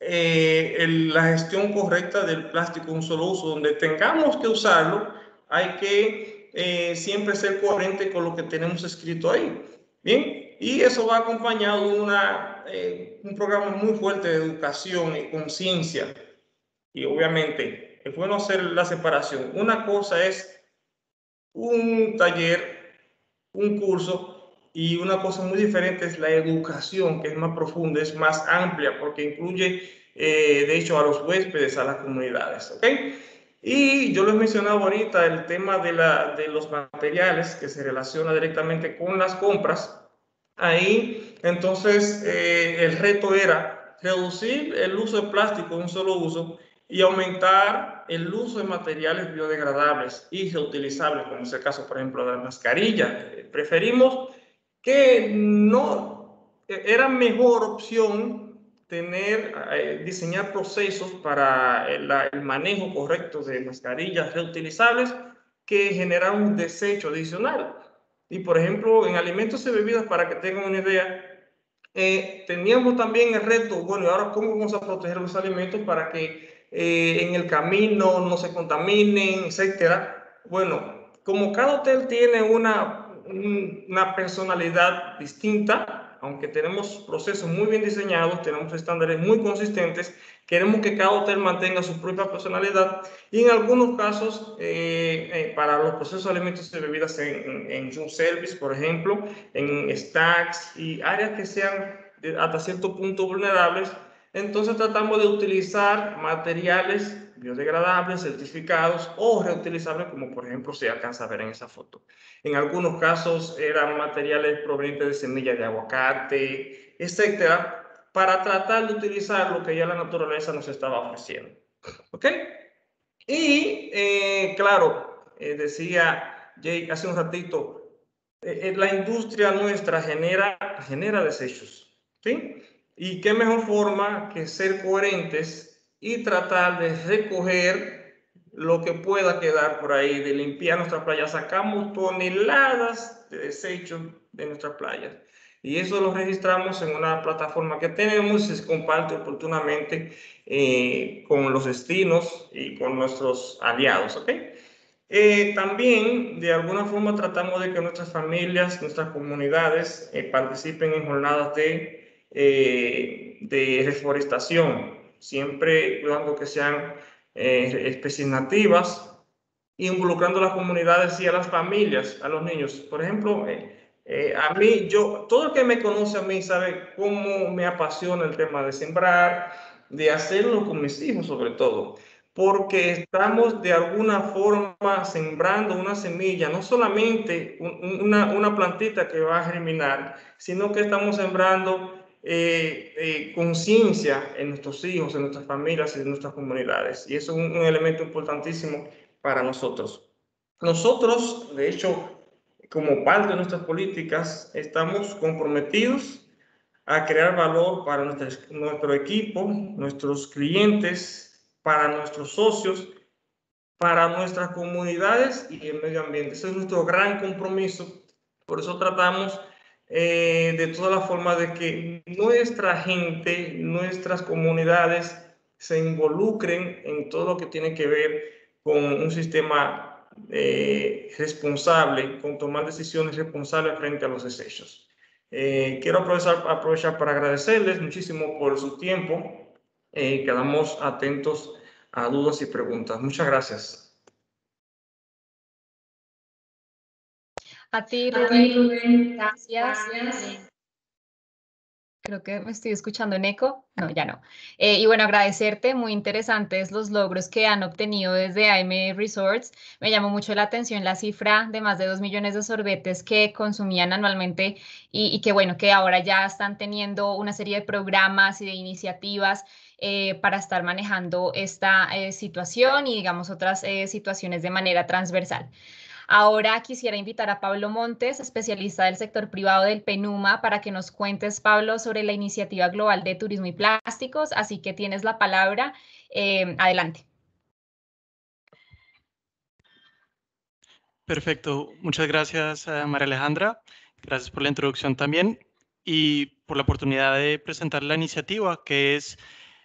S5: eh, el, la gestión correcta del plástico un solo uso, donde tengamos que usarlo, hay que eh, siempre ser coherente con lo que tenemos escrito ahí. Bien, y eso va acompañado de una, eh, un programa muy fuerte de educación y conciencia y obviamente es bueno hacer la separación. Una cosa es un taller, un curso, y una cosa muy diferente es la educación, que es más profunda, es más amplia, porque incluye, eh, de hecho, a los huéspedes, a las comunidades. ¿ok? Y yo les mencionaba ahorita el tema de, la, de los materiales que se relaciona directamente con las compras. Ahí, entonces, eh, el reto era reducir el uso de plástico de un solo uso y aumentar el uso de materiales biodegradables y reutilizables, como es el caso, por ejemplo, de la mascarilla. Preferimos que no, era mejor opción tener, eh, diseñar procesos para el, el, manejo correcto de mascarillas reutilizables que generar un desecho adicional. Y por ejemplo, en alimentos y bebidas, para que tengan una idea, eh, teníamos también el reto, bueno, ¿y ahora cómo vamos a proteger los alimentos para que eh, en el camino no se contaminen, etcétera? Bueno, como cada hotel tiene una, una personalidad distinta, aunque tenemos procesos muy bien diseñados, tenemos estándares muy consistentes, queremos que cada hotel mantenga su propia personalidad y en algunos casos, eh, eh, para los procesos de alimentos y bebidas en, en, en Service, por ejemplo, en stacks y áreas que sean hasta cierto punto vulnerables, entonces tratamos de utilizar materiales biodegradables, certificados o reutilizables, como por ejemplo se alcanza a ver en esa foto. En algunos casos eran materiales provenientes de semillas de aguacate, etcétera, para tratar de utilizar lo que ya la naturaleza nos estaba ofreciendo. ¿Ok? Y eh, claro, eh, decía Jake hace un ratito, eh, la industria nuestra genera, genera desechos. ¿Sí? Y qué mejor forma que ser coherentes y tratar de recoger lo que pueda quedar por ahí, de limpiar nuestras playas. Sacamos toneladas de desechos de nuestras playas. Y eso lo registramos en una plataforma que tenemos y se comparte oportunamente eh, con los destinos y con nuestros aliados. ¿okay? Eh, también, de alguna forma, tratamos de que nuestras familias, nuestras comunidades eh, participen en jornadas de, de reforestación siempre cuidando que sean eh, especies nativas, involucrando a las comunidades y a las familias, a los niños. Por ejemplo, eh, eh, a mí, yo, todo el que me conoce a mí sabe cómo me apasiona el tema de sembrar, de hacerlo con mis hijos sobre todo, porque estamos de alguna forma sembrando una semilla, no solamente una, una plantita que va a germinar, sino que estamos sembrando eh, eh, conciencia en nuestros hijos, en nuestras familias y en nuestras comunidades. Y eso es un, elemento importantísimo para nosotros. Nosotros, de hecho, como parte de nuestras políticas, estamos comprometidos a crear valor para nuestro, equipo, nuestros clientes, para nuestros socios, para nuestras comunidades y el medio ambiente. Ese es nuestro gran compromiso. Por eso tratamos eh, de todas las formas de que nuestra gente, nuestras comunidades se involucren en todo lo que tiene que ver con un sistema eh, responsable, con tomar decisiones responsables frente a los desechos. Eh, quiero aprovechar, aprovechar para agradecerles muchísimo por su tiempo. quedamos atentos a dudas y preguntas. Muchas gracias.
S1: A ti, Rubén. Gracias. Creo que me estoy escuchando en eco. No, ya no. Eh, y bueno, agradecerte. Muy interesantes los logros que han obtenido desde AM Resorts. Me llamó mucho la atención la cifra de más de dos millones de sorbetes que consumían anualmente y, que bueno, que ahora ya están teniendo una serie de programas y de iniciativas eh, para estar manejando esta eh, situación y digamos otras situaciones de manera transversal. Ahora quisiera invitar a Pablo Montes, especialista del sector privado del PENUMA, para que nos cuentes, Pablo, sobre la iniciativa global de turismo y plásticos. Así que tienes la palabra. Eh, adelante.
S4: Perfecto. Muchas gracias, eh, María Alejandra. Gracias por la introducción también y por la oportunidad de presentar la iniciativa, que es,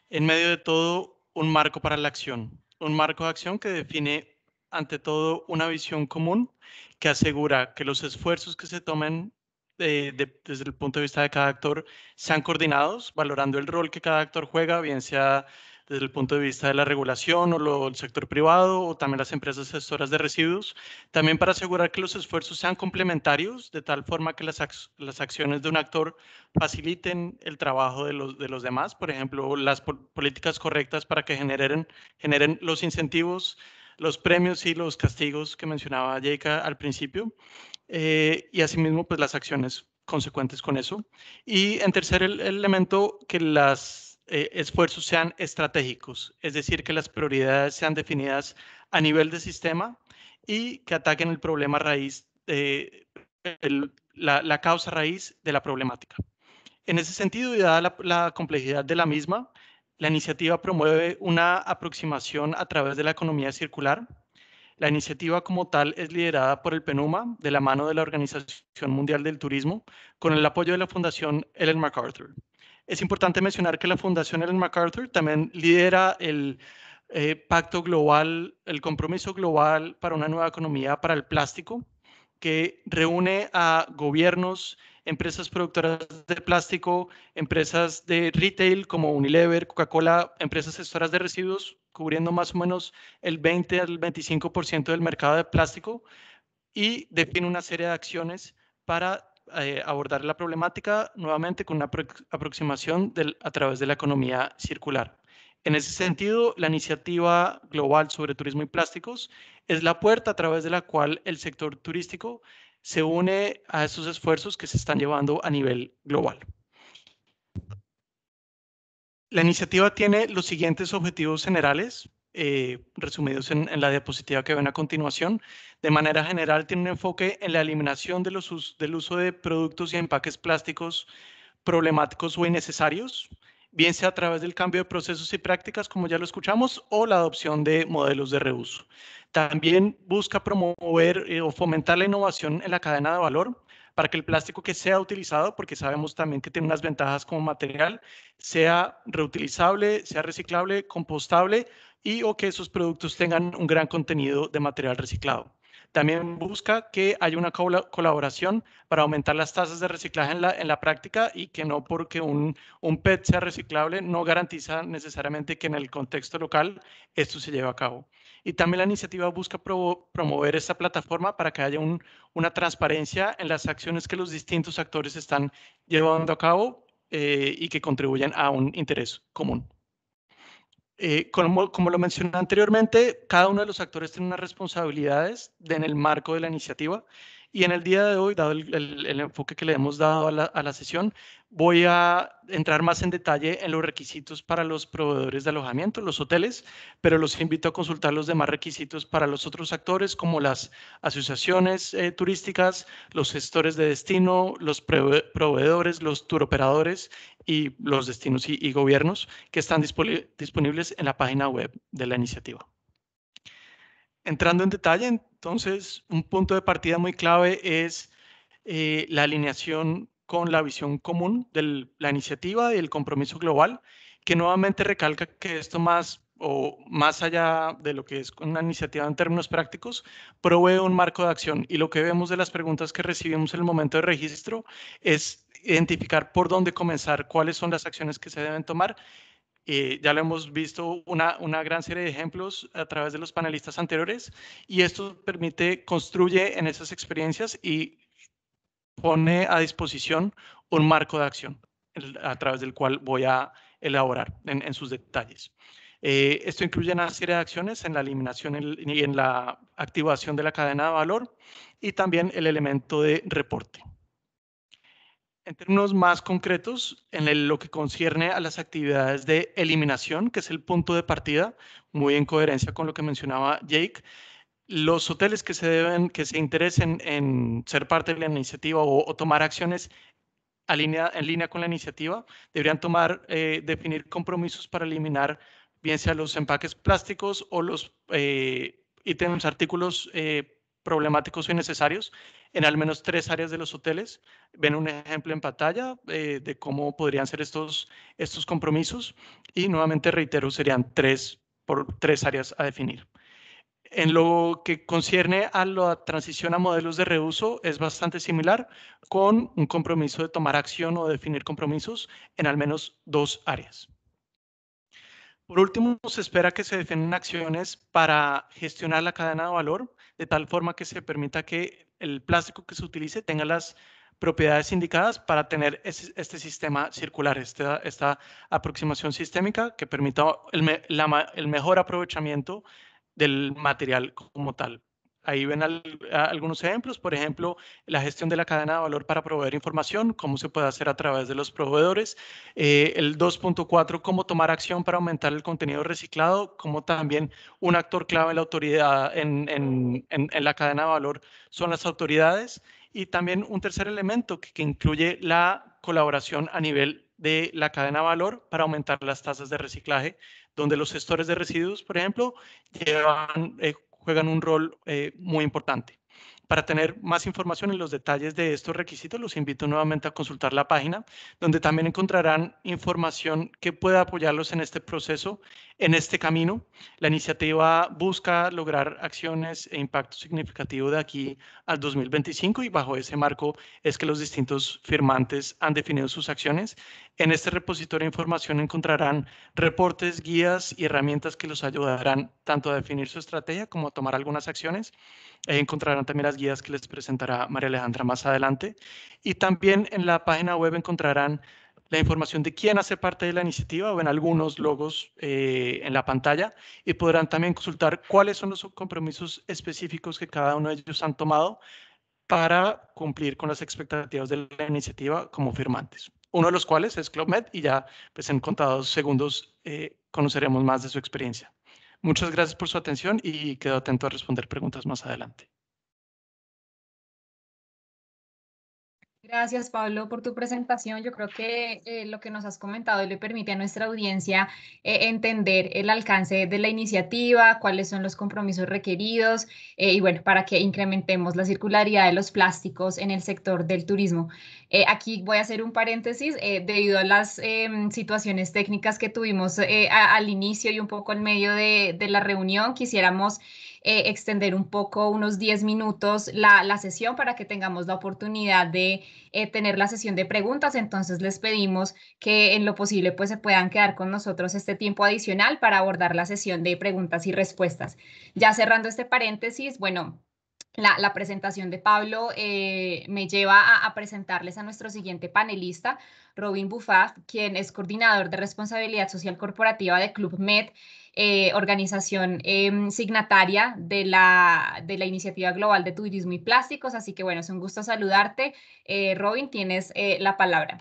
S4: en medio de todo, un marco para la acción. Un marco de acción que define ante todo, una visión común que asegura que los esfuerzos que se tomen desde el punto de vista de cada actor sean coordinados, valorando el rol que cada actor juega, bien sea desde el punto de vista de la regulación o el sector privado o también las empresas gestoras de residuos, también para asegurar que los esfuerzos sean complementarios de tal forma que las, las acciones de un actor faciliten el trabajo de los, de los demás, por ejemplo, las políticas correctas para que generen, generen los incentivos los premios y los castigos que mencionaba Jake al principio, eh, y asimismo pues las acciones consecuentes con eso. Y en tercer el, elemento, que los eh, esfuerzos sean estratégicos, es decir, que las prioridades sean definidas a nivel de sistema y que ataquen el problema raíz, de la, causa raíz de la problemática. En ese sentido, y dada la complejidad de la misma, la iniciativa promueve una aproximación a través de la economía circular, La iniciativa como tal es liderada por el PENUMA de la mano de la Organización Mundial del Turismo con el apoyo de la Fundación Ellen MacArthur. Es importante mencionar que la Fundación Ellen MacArthur también lidera el eh, pacto global, el compromiso global para una nueva economía para el plástico, que reúne a gobiernos, empresas productoras de plástico, empresas de retail como Unilever, Coca-Cola, empresas gestoras de residuos, cubriendo más o menos el 20 al 25% del mercado de plástico y define una serie de acciones para eh, abordar la problemática nuevamente con una aproximación a través de la economía circular. En ese sentido, la iniciativa global sobre turismo y plásticos es la puerta a través de la cual el sector turístico se une a esos esfuerzos que se están llevando a nivel global. La iniciativa tiene los siguientes objetivos generales, eh, resumidos en, la diapositiva que ven a continuación. De manera general, tiene un enfoque en la eliminación del uso de productos y empaques plásticos problemáticos o innecesarios, bien sea a través del cambio de procesos y prácticas, como ya lo escuchamos, o la adopción de modelos de reuso. También busca promover eh, o fomentar la innovación en la cadena de valor para que el plástico que sea utilizado, porque sabemos también que tiene unas ventajas como material, sea reutilizable, sea reciclable, compostable y o que esos productos tengan un gran contenido de material reciclado. También busca que haya una colaboración para aumentar las tasas de reciclaje en la, en la práctica y que no porque un, un PET sea reciclable no garantiza necesariamente que en el contexto local esto se lleve a cabo. Y también la iniciativa busca promover esta plataforma para que haya un, una transparencia en las acciones que los distintos actores están llevando a cabo eh, y que contribuyan a un interés común. Eh, como, como, lo mencioné anteriormente, cada uno de los actores tiene unas responsabilidades en el marco de la iniciativa y en el día de hoy, dado el, enfoque que le hemos dado a la, sesión, voy a entrar más en detalle en los requisitos para los proveedores de alojamiento, los hoteles, pero los invito a consultar los demás requisitos para los otros actores como las asociaciones eh, turísticas, los gestores de destino, los proveedores, los turoperadores y los destinos y, gobiernos que están disponibles en la página web de la iniciativa. Entrando en detalle, entonces, un punto de partida muy clave es eh, la alineación con la visión común de la iniciativa y el compromiso global, que nuevamente recalca que esto más o más allá de lo que es una iniciativa en términos prácticos, provee un marco de acción. Y lo que vemos de las preguntas que recibimos en el momento de registro es identificar por dónde comenzar, cuáles son las acciones que se deben tomar eh, ya lo hemos visto una, una, gran serie de ejemplos a través de los panelistas anteriores y esto permite, construye en esas experiencias y pone a disposición un marco de acción a través del cual voy a elaborar en, sus detalles. Eh, esto incluye una serie de acciones en la eliminación y en la activación de la cadena de valor y también el elemento de reporte. En términos más concretos, en lo que concierne a las actividades de eliminación, que es el punto de partida, muy en coherencia con lo que mencionaba Jake, los hoteles que se deben, que se interesen en ser parte de la iniciativa o, tomar acciones en línea con la iniciativa, deberían tomar, eh, definir compromisos para eliminar bien sea los empaques plásticos o los eh, ítems, artículos eh, problemáticos o innecesarios en al menos tres áreas de los hoteles. Ven un ejemplo en pantalla eh, de cómo podrían ser estos, estos compromisos y nuevamente reitero, serían tres, por, tres áreas a definir. En lo que concierne a la transición a modelos de reuso, es bastante similar con un compromiso de tomar acción o definir compromisos en al menos dos áreas. Por último, se espera que se definan acciones para gestionar la cadena de valor de tal forma que se permita que el plástico que se utilice tenga las propiedades indicadas para tener este sistema circular, esta, esta aproximación sistémica que permita el, el mejor aprovechamiento del material como tal. Ahí ven algunos ejemplos, por ejemplo, la gestión de la cadena de valor para proveer información, cómo se puede hacer a través de los proveedores. Eh, el 2.4, cómo tomar acción para aumentar el contenido reciclado, como también un actor clave en la autoridad, en, en, en, la cadena de valor son las autoridades. Y también un tercer elemento que, que incluye la colaboración a nivel de la cadena de valor para aumentar las tasas de reciclaje, donde los gestores de residuos, por ejemplo, llevan, eh, juegan un rol eh, muy importante. Para tener más información en los detalles de estos requisitos, los invito nuevamente a consultar la página, donde también encontrarán información que pueda apoyarlos en este proceso, en este camino. La iniciativa busca lograr acciones e impacto significativo de aquí al 2025 y bajo ese marco es que los distintos firmantes han definido sus acciones. En este repositorio de información encontrarán reportes, guías y herramientas que los ayudarán tanto a definir su estrategia como a tomar algunas acciones. Ahí encontrarán también las guías que les presentará María Alejandra más adelante. Y también en la página web encontrarán la información de quién hace parte de la iniciativa o en algunos logos eh, en la pantalla y podrán también consultar cuáles son los compromisos específicos que cada uno de ellos han tomado para cumplir con las expectativas de la iniciativa como firmantes. Uno de los cuales es ClubMed y ya pues en contados segundos eh, conoceremos más de su experiencia. Muchas gracias por su atención y quedo atento a responder preguntas más adelante.
S1: Gracias, Pablo, por tu presentación. Yo creo que eh, lo que nos has comentado le permite a nuestra audiencia eh, entender el alcance de la iniciativa, cuáles son los compromisos requeridos eh, y, bueno, para que incrementemos la circularidad de los plásticos en el sector del turismo. aquí voy a hacer un paréntesis debido a las em, situaciones técnicas que tuvimos al inicio y un poco en medio de, de la reunión. Quisiéramos eh, extender un poco, unos 10 minutos, la, la, sesión para que tengamos la oportunidad de eh, tener la sesión de preguntas. Entonces les pedimos que en lo posible pues se puedan quedar con nosotros este tiempo adicional para abordar la sesión de preguntas y respuestas. Ya cerrando este paréntesis, bueno, la, presentación de Pablo eh, me lleva a, presentarles a nuestro siguiente panelista, Robin Buffat, quien es coordinador de responsabilidad social corporativa de Club Med eh, organización em, signataria de la, de la Iniciativa Global de Turismo y Plásticos. Así que bueno, es un gusto saludarte. Eh, Robin, tienes la palabra.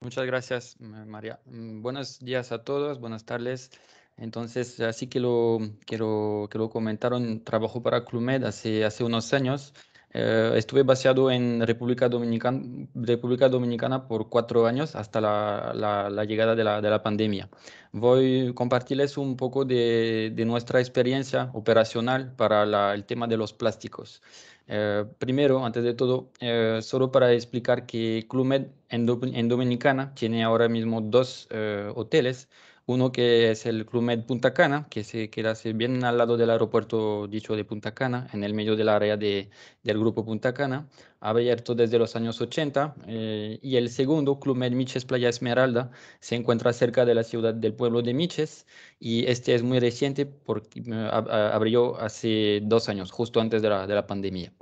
S7: Muchas gracias, María. Mm, buenos días a todos, buenas tardes. Entonces, así que lo, quiero, que lo comentaron, trabajo para Clumed hace, hace unos años. Eh, estuve baseado en República Dominicana, República Dominicana por cuatro años hasta la, la, llegada de la, de la, pandemia. Voy a compartirles un poco de, de nuestra experiencia operacional para el tema de los plásticos. Eh, primero, antes de todo, eh, solo para explicar que Clumed en, en, Dominicana tiene ahora mismo dos hoteles uno que es el Club Med Punta Cana, que se queda bien al lado del aeropuerto dicho de Punta Cana, en el medio del área de, del grupo Punta Cana, abierto desde los años 80. Eh, y el segundo, Club Med Miches Playa Esmeralda, se encuentra cerca de la ciudad del pueblo de Miches. Y este es muy reciente porque eh, abrió hace dos años, justo antes de la, de la pandemia.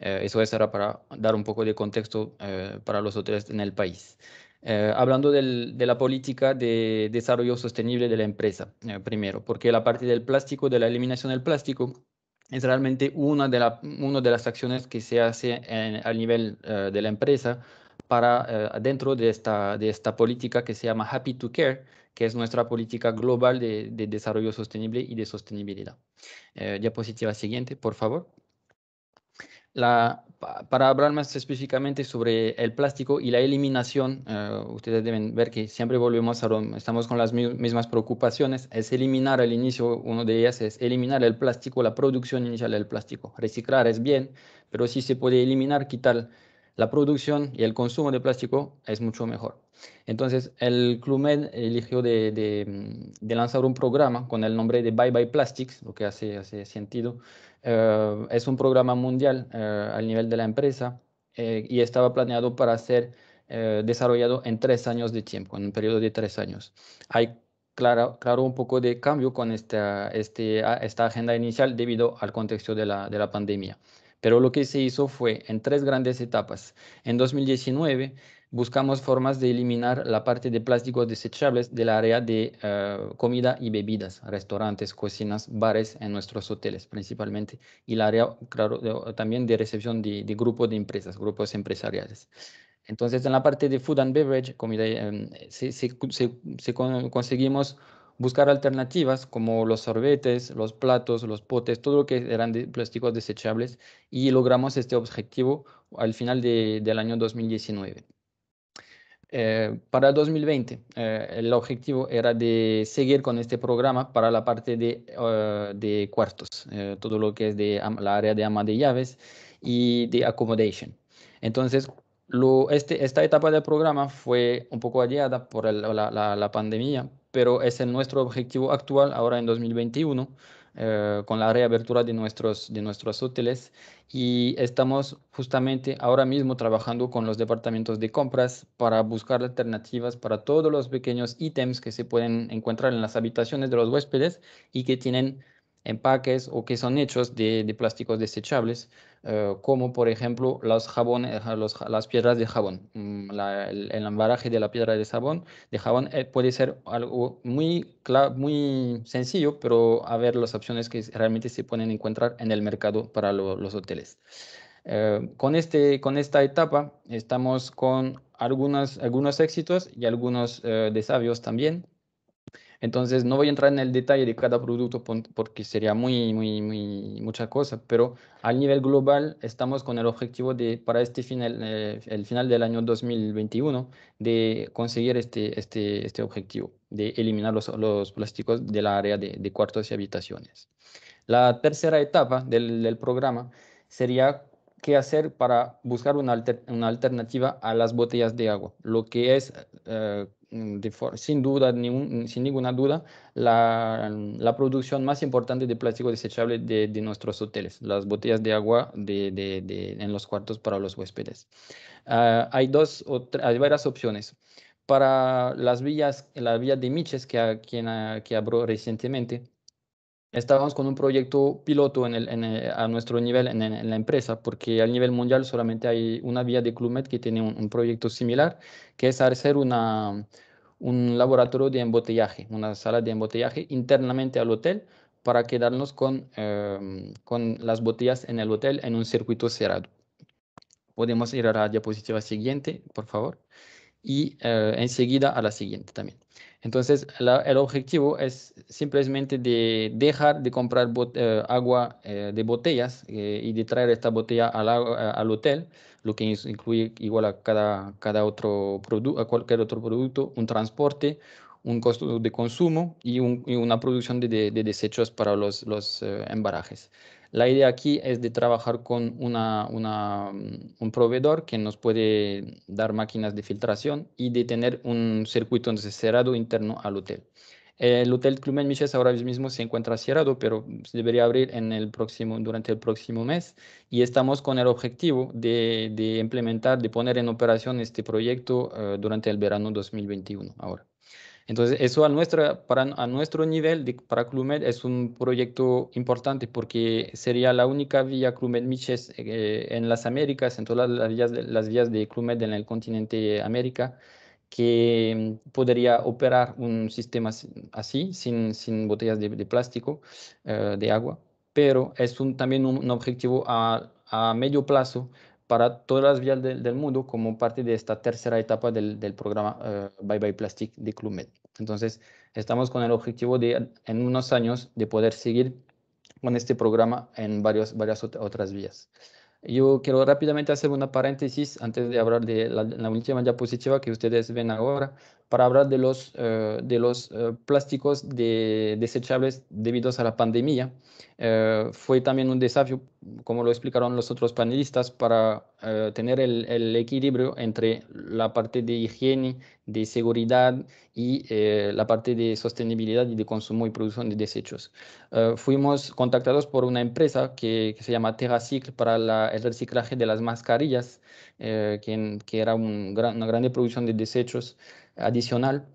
S7: Eh, eso era para dar un poco de contexto para los hoteles en el país. Eh, hablando del, de la política de desarrollo sostenible de la empresa, eh, primero, porque la parte del plástico, de la eliminación del plástico, es realmente una de, la, una de las acciones que se hace en, al nivel uh, de la empresa para uh, dentro de esta, de esta política que se llama Happy to Care, que es nuestra política global de, de desarrollo sostenible y de sostenibilidad. Uh, diapositiva siguiente, por favor. La, para hablar más específicamente sobre el plástico y la eliminación, eh, ustedes deben ver que siempre volvemos a, estamos con las mismas preocupaciones, es eliminar al inicio, uno de ellas es eliminar el plástico, la producción inicial del plástico. Reciclar es bien, pero si se puede eliminar, quitar la producción y el consumo de plástico es mucho mejor. Entonces, el Clumed eligió de, de, lanzar un programa con el nombre de Bye Bye Plastics, lo que hace, hace sentido. Eh, es un programa mundial eh, al nivel de la empresa eh, y estaba planeado para ser desarrollado en tres años de tiempo, en un periodo de tres años. Hay claro, claro un poco de cambio con esta, este, esta agenda inicial debido al contexto de la, de la pandemia. Pero lo que se hizo fue en tres grandes etapas. En 2019 buscamos formas de eliminar la parte de plásticos desechables del área de uh, comida y bebidas, restaurantes, cocinas, bares en nuestros hoteles principalmente, y el área claro, de, también de recepción de, de grupos de empresas, grupos empresariales. Entonces, en la parte de food and beverage, comida, um, se, se, se, con, conseguimos buscar alternativas como los sorbetes, los platos, los potes, todo lo que eran de plásticos desechables y logramos este objetivo al final de, del año 2019. Eh, para 2020, eh, el objetivo era de seguir con este programa para la parte de, eh, de cuartos, todo lo que es de la área de ama de llaves y de accommodation. Entonces, lo, este, esta etapa del programa fue un poco aliada por la, la, la, pandemia, pero es el nuestro objetivo actual ahora en 2021 eh, con la reapertura de nuestros, de nuestros hoteles y estamos justamente ahora mismo trabajando con los departamentos de compras para buscar alternativas para todos los pequeños ítems que se pueden encontrar en las habitaciones de los huéspedes y que tienen empaques o que son hechos de plásticos desechables, eh, como por ejemplo jabones, eh, los, las piedras de jabón. Mm, el, el, embaraje de la piedra de jabón, de jabón eh, puede ser algo muy, muy sencillo, pero a ver las opciones que realmente se pueden encontrar en el mercado para los hoteles. con, este, con esta etapa estamos con algunos, algunos éxitos y algunos desafíos también. Entonces, no voy a entrar en el detalle de cada producto porque sería muy, muy, muy, mucha cosa, pero a nivel global estamos con el objetivo de, para este final, eh, el final del año 2021, de conseguir este, este, este objetivo, de eliminar los, los plásticos del área de, de, cuartos y habitaciones. La tercera etapa del, del programa sería qué hacer para buscar una, una, alternativa a las botellas de agua, lo que es eh, Mm, sin duda, sin ninguna duda, la, la, producción más importante de plástico desechable de, de nuestros hoteles, las botellas de agua de, de, en los cuartos para los huéspedes. Ah, hay, dos, hay varias opciones. Para las vías, la vía de Miches, que, quien, que abrió recientemente, estábamos con un proyecto piloto en el, a nuestro nivel en, en, la empresa, porque a nivel mundial solamente hay una vía de Clumet que tiene un, un proyecto similar, que es hacer una, un laboratorio de embotellaje, una sala de embotellaje internamente al hotel para quedarnos con, em, con las botellas en el hotel en un circuito cerrado. Podemos ir a la diapositiva siguiente, por favor, y eh, enseguida a la siguiente también. Entonces, el objetivo es simplemente de dejar de comprar eh, agua eh, de botellas y de traer esta botella al, hotel lo que incluye igual a cada, cada otro a cualquier otro producto, un transporte, un costo de consumo y, una producción de, de, desechos para los, los eh, embarajes. La idea aquí es de trabajar con una, una, un proveedor que nos puede dar máquinas de filtración y de tener un circuito cerrado interno al hotel. El Hotel Club Miches ahora mismo se encuentra cerrado, pero se debería abrir en el próximo, durante el próximo mes y estamos con el objetivo de, de implementar, de poner en operación este proyecto uh, durante el verano 2021 ahora. Entonces, eso a, nuestra, para, a nuestro nivel de, para Clumed es un proyecto importante porque sería la única vía Clumed Miches eh, en las Américas, en todas las vías, las vías de Clumed en el continente América, que mm, podría operar un sistema así, sin, sin botellas de, de plástico, uh, de agua, pero es un, también un, un objetivo a, a, medio plazo para todas las vías de, del mundo como parte de esta tercera etapa del, del programa uh, Bye Bye Plastic de Club Entonces, estamos con el objetivo de, en unos años, de poder seguir con este programa en varios, varias otras vías. Yo quiero rápidamente hacer una paréntesis antes de hablar de la, última diapositiva que ustedes ven ahora, para hablar de los, eh, de los eh, plásticos de, desechables debidos a la pandemia. Eh, fue también un desafío, como lo explicaron los otros panelistas, para tener el, el, equilibrio entre la parte de higiene, de seguridad y la parte de sostenibilidad y de consumo y producción de desechos. fuimos contactados por una empresa que, que se llama TerraCycle para la, el reciclaje de las mascarillas, que, que, era un gran, una producción de desechos adicional,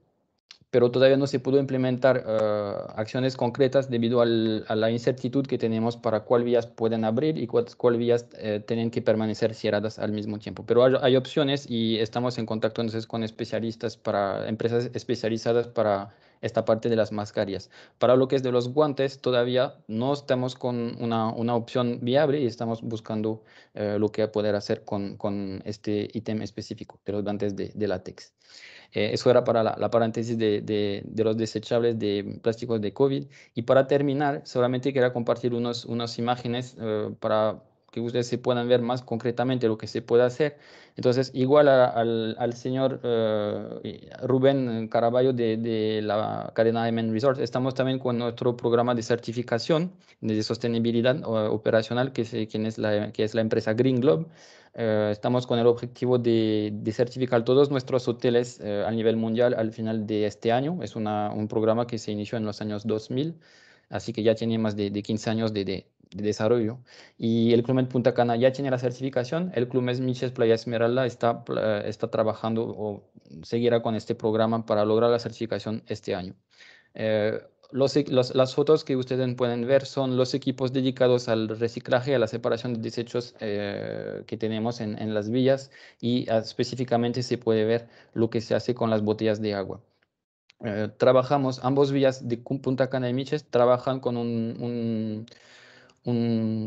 S7: pero todavía no se pudo implementar eh, acciones concretas debido al, a la incertidumbre que tenemos para cuál vías pueden abrir y cuáles cuál vías eh, tienen que permanecer cerradas al mismo tiempo. Pero hay, hay, opciones y estamos en contacto entonces con especialistas para empresas especializadas para esta parte de las mascarillas. Para lo que es de los guantes, todavía no estamos con una, una opción viable y estamos buscando eh, lo que poder hacer con, con este ítem específico de los guantes de, de látex. Eh, eso era para la, paréntesis de, de, los desechables de plásticos de COVID. Y para terminar, solamente quería compartir unas unas imágenes eh, para que ustedes se puedan ver más concretamente lo que se puede hacer. Entonces, igual al, al, señor eh, Rubén Caraballo de, de, la cadena MN Resort, estamos también con nuestro programa de certificación de sostenibilidad operacional, que es, quien es la, que es la empresa Green Globe. Eh, estamos con el objetivo de, de certificar todos nuestros hoteles eh, a nivel mundial al final de este año. Es una, un programa que se inició en los años 2000, así que ya tiene más de, de 15 años de, de de desarrollo. Y el Club Punta Cana ya tiene la certificación. El Club Miches Playa Esmeralda está, está trabajando o seguirá con este programa para lograr la certificación este año. Eh, los, las fotos que ustedes pueden ver son los equipos dedicados al reciclaje, a la separación de desechos eh, que tenemos en, en, las villas y ah, específicamente se puede ver lo que se hace con las botellas de agua. Eh, trabajamos, ambos vías de Punta Cana y Miches trabajan con un un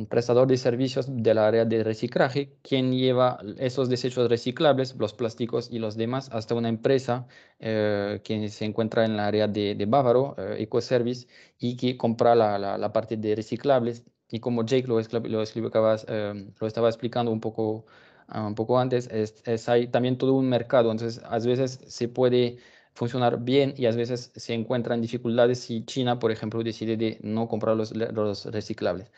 S7: prestador de servicios del área de reciclaje, quien lleva esos desechos reciclables, los plásticos y los demás, hasta una empresa eh, que se encuentra en el área de, de Bávaro, eh, Ecoservice, y que compra la, la, parte de reciclables. Y como Jake lo, lo, eh, lo estaba explicando un poco, ah, un poco antes, es, hay también todo un mercado, entonces a veces se puede funcionar bien y a veces se encuentran dificultades si China, por ejemplo, decide de no comprar los, los reciclables.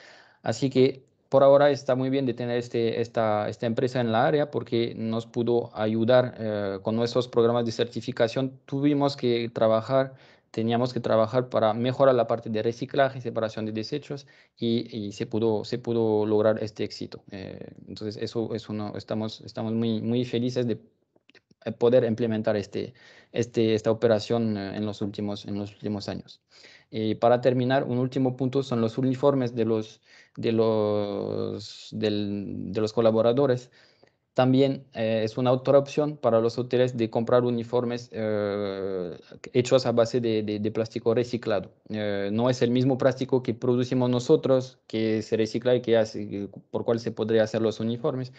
S7: Así que por ahora está muy bien de tener este, esta, esta empresa en la área porque nos pudo ayudar eh, con nuestros programas de certificación. Tuvimos que trabajar, teníamos que trabajar para mejorar la parte de reciclaje, separación de desechos y, y se, pudo, se pudo lograr este éxito. Eh, entonces, eso, eso no, estamos, estamos muy, muy felices de poder implementar este, este, esta operación eh, en los últimos, en los últimos años. Y para terminar, un último punto son los uniformes de los, de los, de los colaboradores. También eh, es una otra opción para los hoteles de comprar uniformes hechos a base de, de, plástico reciclado. no es el mismo plástico que producimos nosotros, que se recicla y que hace, por cual se podría hacer los uniformes,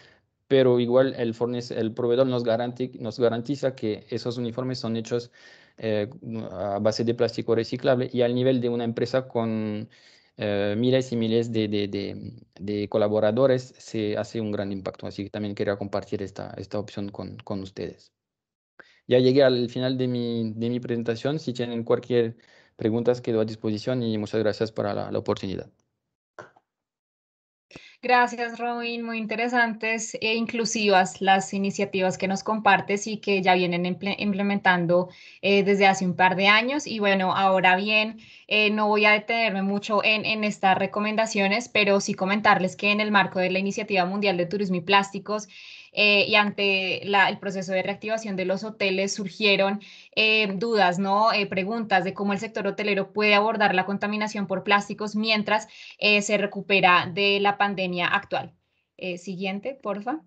S7: pero igual el, el proveedor nos, nos garantiza que esos uniformes son hechos eh, a base de plástico reciclable y al nivel de una empresa con eh, miles y miles de, de, de, colaboradores se hace un gran impacto. Así que también quería compartir esta, esta opción con, con ustedes. Ya llegué al final de mi, de mi presentación. Si tienen cualquier pregunta, quedo a disposición y muchas gracias por la, la oportunidad.
S1: Gracias, Robin. Muy interesantes e inclusivas las iniciativas que nos compartes y que ya vienen implementando eh, desde hace un par de años. Y bueno, ahora bien, eh, no voy a detenerme mucho en, en, estas recomendaciones, pero sí comentarles que en el marco de la Iniciativa Mundial de Turismo y Plásticos, eh, y ante el proceso de reactivación de los hoteles surgieron eh, dudas, ¿no? Eh, preguntas de cómo el sector hotelero puede abordar la contaminación por plásticos mientras se recupera de la pandemia actual. siguiente, porfa.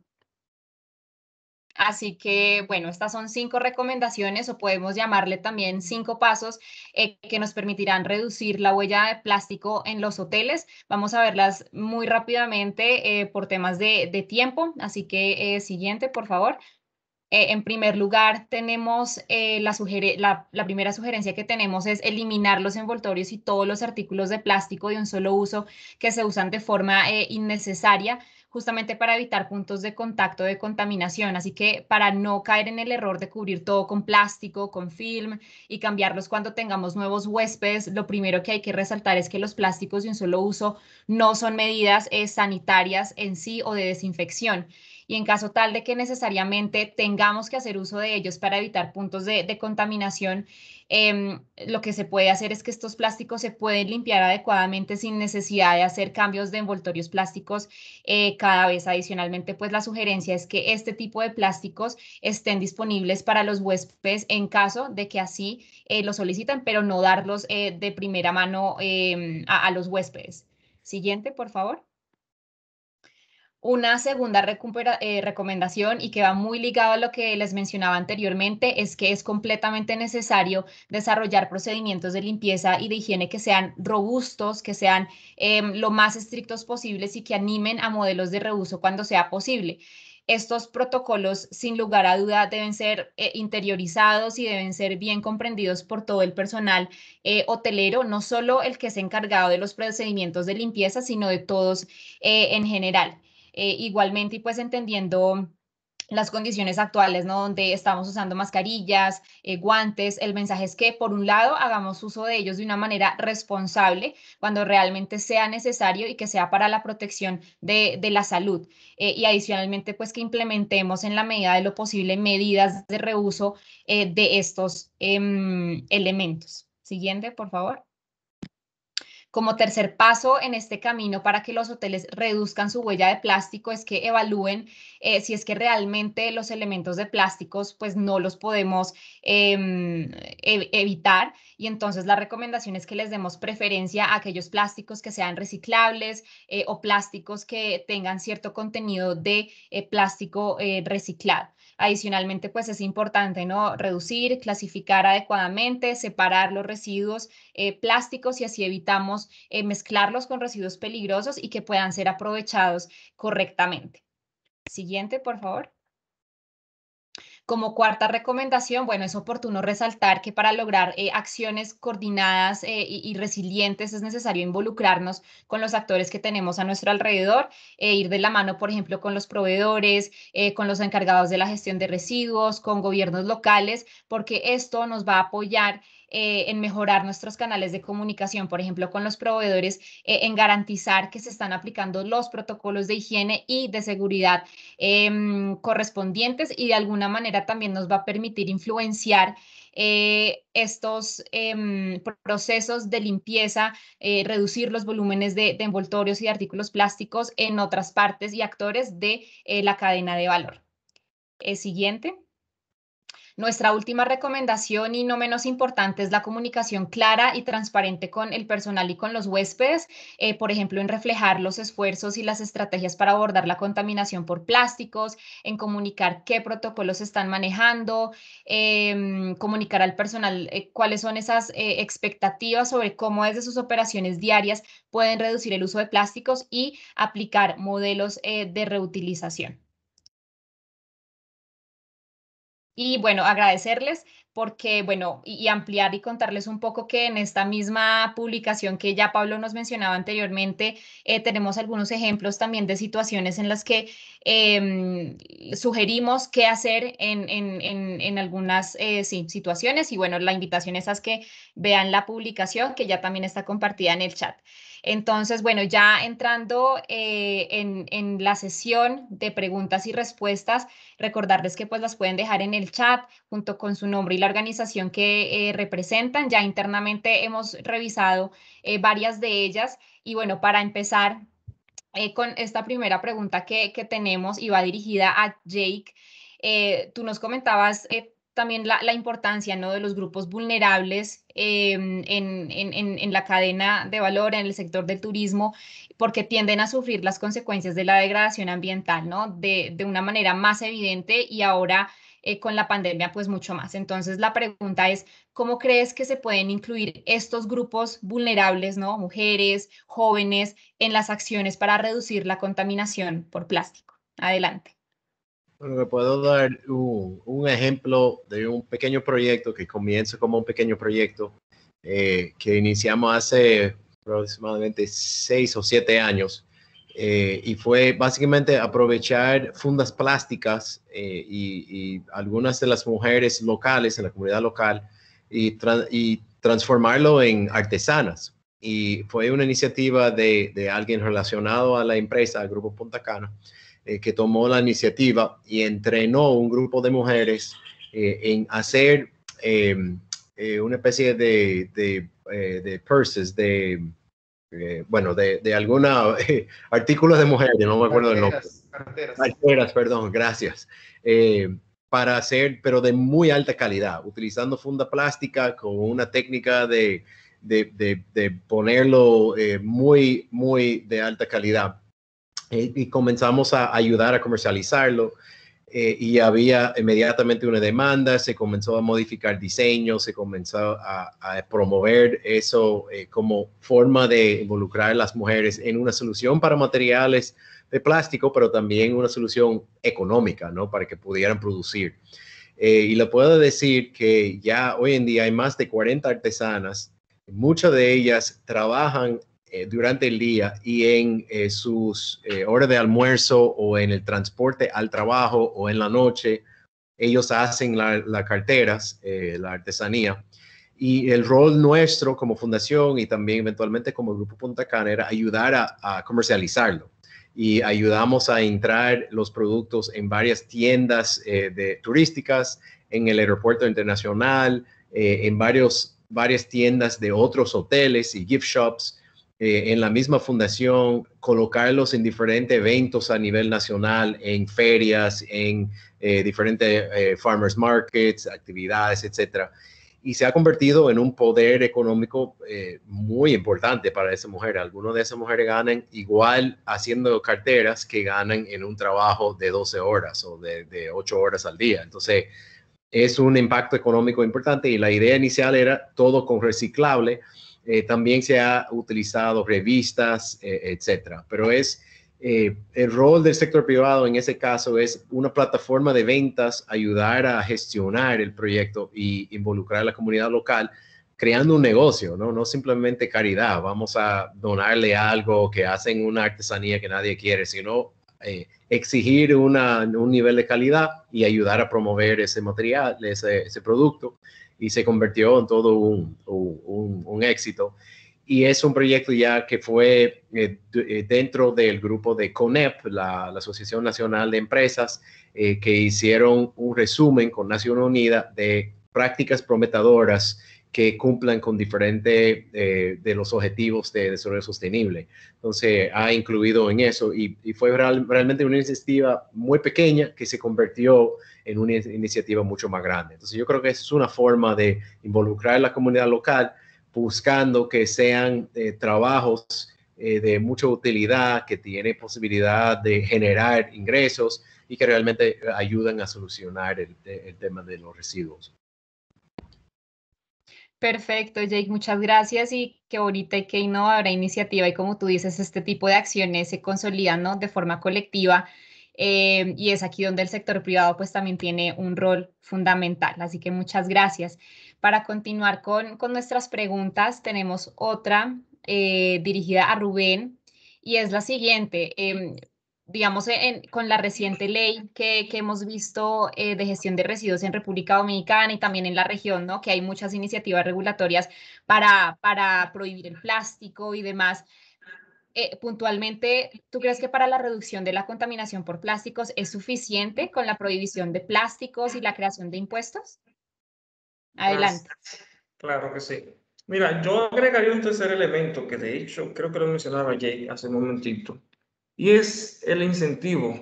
S1: Así que, bueno, estas son cinco recomendaciones o podemos llamarle también cinco pasos eh, que nos permitirán reducir la huella de plástico en los hoteles. Vamos a verlas muy rápidamente eh, por temas de, tiempo. Así que, eh, siguiente, por favor. en primer lugar, tenemos la, la, primera sugerencia que tenemos es eliminar los envoltorios y todos los artículos de plástico de un solo uso que se usan de forma innecesaria justamente para evitar puntos de contacto de contaminación. Así que para no caer en el error de cubrir todo con plástico, con film y cambiarlos cuando tengamos nuevos huéspedes, lo primero que hay que resaltar es que los plásticos de un solo uso no son medidas eh, sanitarias en sí o de desinfección y en caso tal de que necesariamente tengamos que hacer uso de ellos para evitar puntos de, contaminación, em, lo que se puede hacer es que estos plásticos se pueden limpiar adecuadamente sin necesidad de hacer cambios de envoltorios plásticos eh, cada vez. Adicionalmente, pues la sugerencia es que este tipo de plásticos estén disponibles para los huéspedes en caso de que así eh, lo solicitan, pero no darlos eh, de primera mano em, a los huéspedes. Siguiente, por favor. Una segunda eh, recomendación y que va muy ligado a lo que les mencionaba anteriormente es que es completamente necesario desarrollar procedimientos de limpieza y de higiene que sean robustos, que sean em, lo más estrictos posibles y que animen a modelos de reuso cuando sea posible. Estos protocolos, sin lugar a duda, deben ser eh, interiorizados y deben ser bien comprendidos por todo el personal eh, hotelero, no solo el que es encargado de los procedimientos de limpieza, sino de todos en general. Igualmente, y pues entendiendo las condiciones actuales, ¿no? Donde estamos usando mascarillas, eh, guantes. El mensaje es que, por un lado, hagamos uso de ellos de una manera responsable cuando realmente sea necesario y que sea para la protección de, la salud. Eh, y adicionalmente, pues que implementemos en la medida de lo posible medidas de reuso eh, de estos em, elementos. Siguiente, por favor. Como tercer paso en este camino para que los hoteles reduzcan su huella de plástico es que evalúen eh, si es que realmente los elementos de plásticos pues no los podemos em, evitar y entonces la recomendación es que les demos preferencia a aquellos plásticos que sean reciclables eh, o plásticos que tengan cierto contenido de eh, plástico reciclado. Adicionalmente, pues es importante, ¿no? Reducir, clasificar adecuadamente, separar los residuos eh, plásticos y así evitamos eh, mezclarlos con residuos peligrosos y que puedan ser aprovechados correctamente. Siguiente, por favor. Como cuarta recomendación, bueno, es oportuno resaltar que para lograr eh, acciones coordinadas eh, y, resilientes es necesario involucrarnos con los actores que tenemos a nuestro alrededor, e ir de la mano, por ejemplo, con los proveedores, eh, con los encargados de la gestión de residuos, con gobiernos locales, porque esto nos va a apoyar eh, en mejorar nuestros canales de comunicación, por ejemplo, con los proveedores, eh, en garantizar que se están aplicando los protocolos de higiene y de seguridad em, correspondientes y de alguna manera también nos va a permitir influenciar eh, estos em, procesos de limpieza, reducir los volúmenes de, de, envoltorios y de artículos plásticos en otras partes y actores de la cadena de valor. siguiente. Nuestra última recomendación y no menos importante es la comunicación clara y transparente con el personal y con los huéspedes, eh, por ejemplo, en reflejar los esfuerzos y las estrategias para abordar la contaminación por plásticos, en comunicar qué protocolos están manejando, em, comunicar al personal eh, cuáles son esas eh, expectativas sobre cómo desde sus operaciones diarias pueden reducir el uso de plásticos y aplicar modelos de reutilización. Y bueno, agradecerles porque, bueno, y, ampliar y contarles un poco que en esta misma publicación que ya Pablo nos mencionaba anteriormente, eh, tenemos algunos ejemplos también de situaciones en las que em, sugerimos qué hacer en, en, algunas eh, situaciones. Y bueno, la invitación es a que vean la publicación que ya también está compartida en el chat. Entonces, bueno, ya entrando eh, en, la sesión de preguntas y respuestas, recordarles que pues las pueden dejar en el chat junto con su nombre y la organización que eh, representan. Ya internamente hemos revisado eh, varias de ellas y bueno, para empezar con esta primera pregunta que, que, tenemos y va dirigida a Jake. tú nos comentabas también la, importancia ¿no? de los grupos vulnerables em, en, la cadena de valor, en el sector del turismo, porque tienden a sufrir las consecuencias de la degradación ambiental ¿no? de, una manera más evidente y ahora eh, con la pandemia pues mucho más. Entonces la pregunta es, ¿cómo crees que se pueden incluir estos grupos vulnerables, ¿no? mujeres, jóvenes, en las acciones para reducir la contaminación por plástico? Adelante.
S3: Bueno, me puedo dar un, ejemplo de un pequeño proyecto que comienza como un pequeño proyecto eh, que iniciamos hace aproximadamente seis o siete años eh, y fue básicamente aprovechar fundas plásticas eh, y, algunas de las mujeres locales en la comunidad local y, y transformarlo en artesanas. Y fue una iniciativa de, de alguien relacionado a la empresa, al Grupo Punta Cana, eh, que tomó la iniciativa y entrenó un grupo de mujeres eh, en hacer em, eh, una especie de, de, purses, de, bueno, de, de alguna artículos de mujeres, no me acuerdo del nombre. Carteras. perdón, gracias. para hacer, pero de muy alta calidad, utilizando funda plástica con una técnica de, de ponerlo muy, muy de alta calidad eh, y comenzamos a ayudar a comercializarlo. Eh, y había inmediatamente una demanda, se comenzó a modificar diseños, se comenzó a, promover eso eh, como forma de involucrar a las mujeres en una solución para materiales de plástico, pero también una solución económica, ¿no? Para que pudieran producir. y le puedo decir que ya hoy en día hay más de 40 artesanas, muchas de ellas trabajan eh, durante el día y en eh, sus horas de almuerzo o en el transporte al trabajo o en la noche, ellos hacen las carteras, la artesanía. Y el rol nuestro como fundación y también eventualmente como Grupo Punta Cana era ayudar a, a comercializarlo y ayudamos a entrar los productos en varias tiendas de, turísticas, en el aeropuerto internacional, en varios varias tiendas de otros hoteles y gift shops eh, en la misma fundación, colocarlos en diferentes eventos a nivel nacional, en ferias, en eh, diferentes eh, farmers markets, actividades, etcétera. Y se ha convertido en un poder económico muy importante para esa mujer. Algunas de esas mujeres ganan igual haciendo carteras que ganan en un trabajo de 12 horas o de, de 8 horas al día. Entonces, es un impacto económico importante y la idea inicial era todo con reciclable. Eh, también se ha utilizado revistas, eh, etcétera. Pero es eh, el rol del sector privado en ese caso es una plataforma de ventas, ayudar a gestionar el proyecto y involucrar a la comunidad local creando un negocio, ¿no? No simplemente caridad, vamos a donarle algo que hacen una artesanía que nadie quiere, sino eh, exigir un nivel de calidad y ayudar a promover ese material, ese, ese producto, y se convirtió en todo un, un, éxito. Y es un proyecto ya que fue eh, eh, dentro del grupo de CONEP, la, la Asociación Nacional de Empresas, que hicieron un resumen con Naciones Unidas de prácticas prometedoras que cumplan con diferentes eh, de los objetivos de desarrollo sostenible. Entonces, ha incluido en eso y, fue realmente una iniciativa muy pequeña que se convirtió en una iniciativa mucho más grande. Entonces, yo creo que es una forma de involucrar a la comunidad local buscando que sean eh, trabajos eh, de mucha utilidad, que tienen posibilidad de generar ingresos y que realmente ayudan a solucionar el tema de los residuos.
S1: Perfecto, Jake, muchas gracias y qué bonita y qué innovadora iniciativa y como tú dices, este tipo de acciones se consolidan ¿no? de forma colectiva eh, y es aquí donde el sector privado pues también tiene un rol fundamental. Así que muchas gracias. Para continuar con, con nuestras preguntas, tenemos otra eh, dirigida a Rubén y es la siguiente. Em, digamos, con la reciente ley que, hemos visto eh, de gestión de residuos en República Dominicana y también en la región, ¿no? Que hay muchas iniciativas regulatorias para, para prohibir el plástico y demás. Eh, puntualmente, ¿tú crees que para la reducción de la contaminación por plásticos es suficiente con la prohibición de plásticos y la creación de impuestos? Adelante.
S5: Claro que sí. Mira, yo agregaría un tercer elemento que de hecho creo que lo mencionaba Jay hace un momentito y es el incentivo.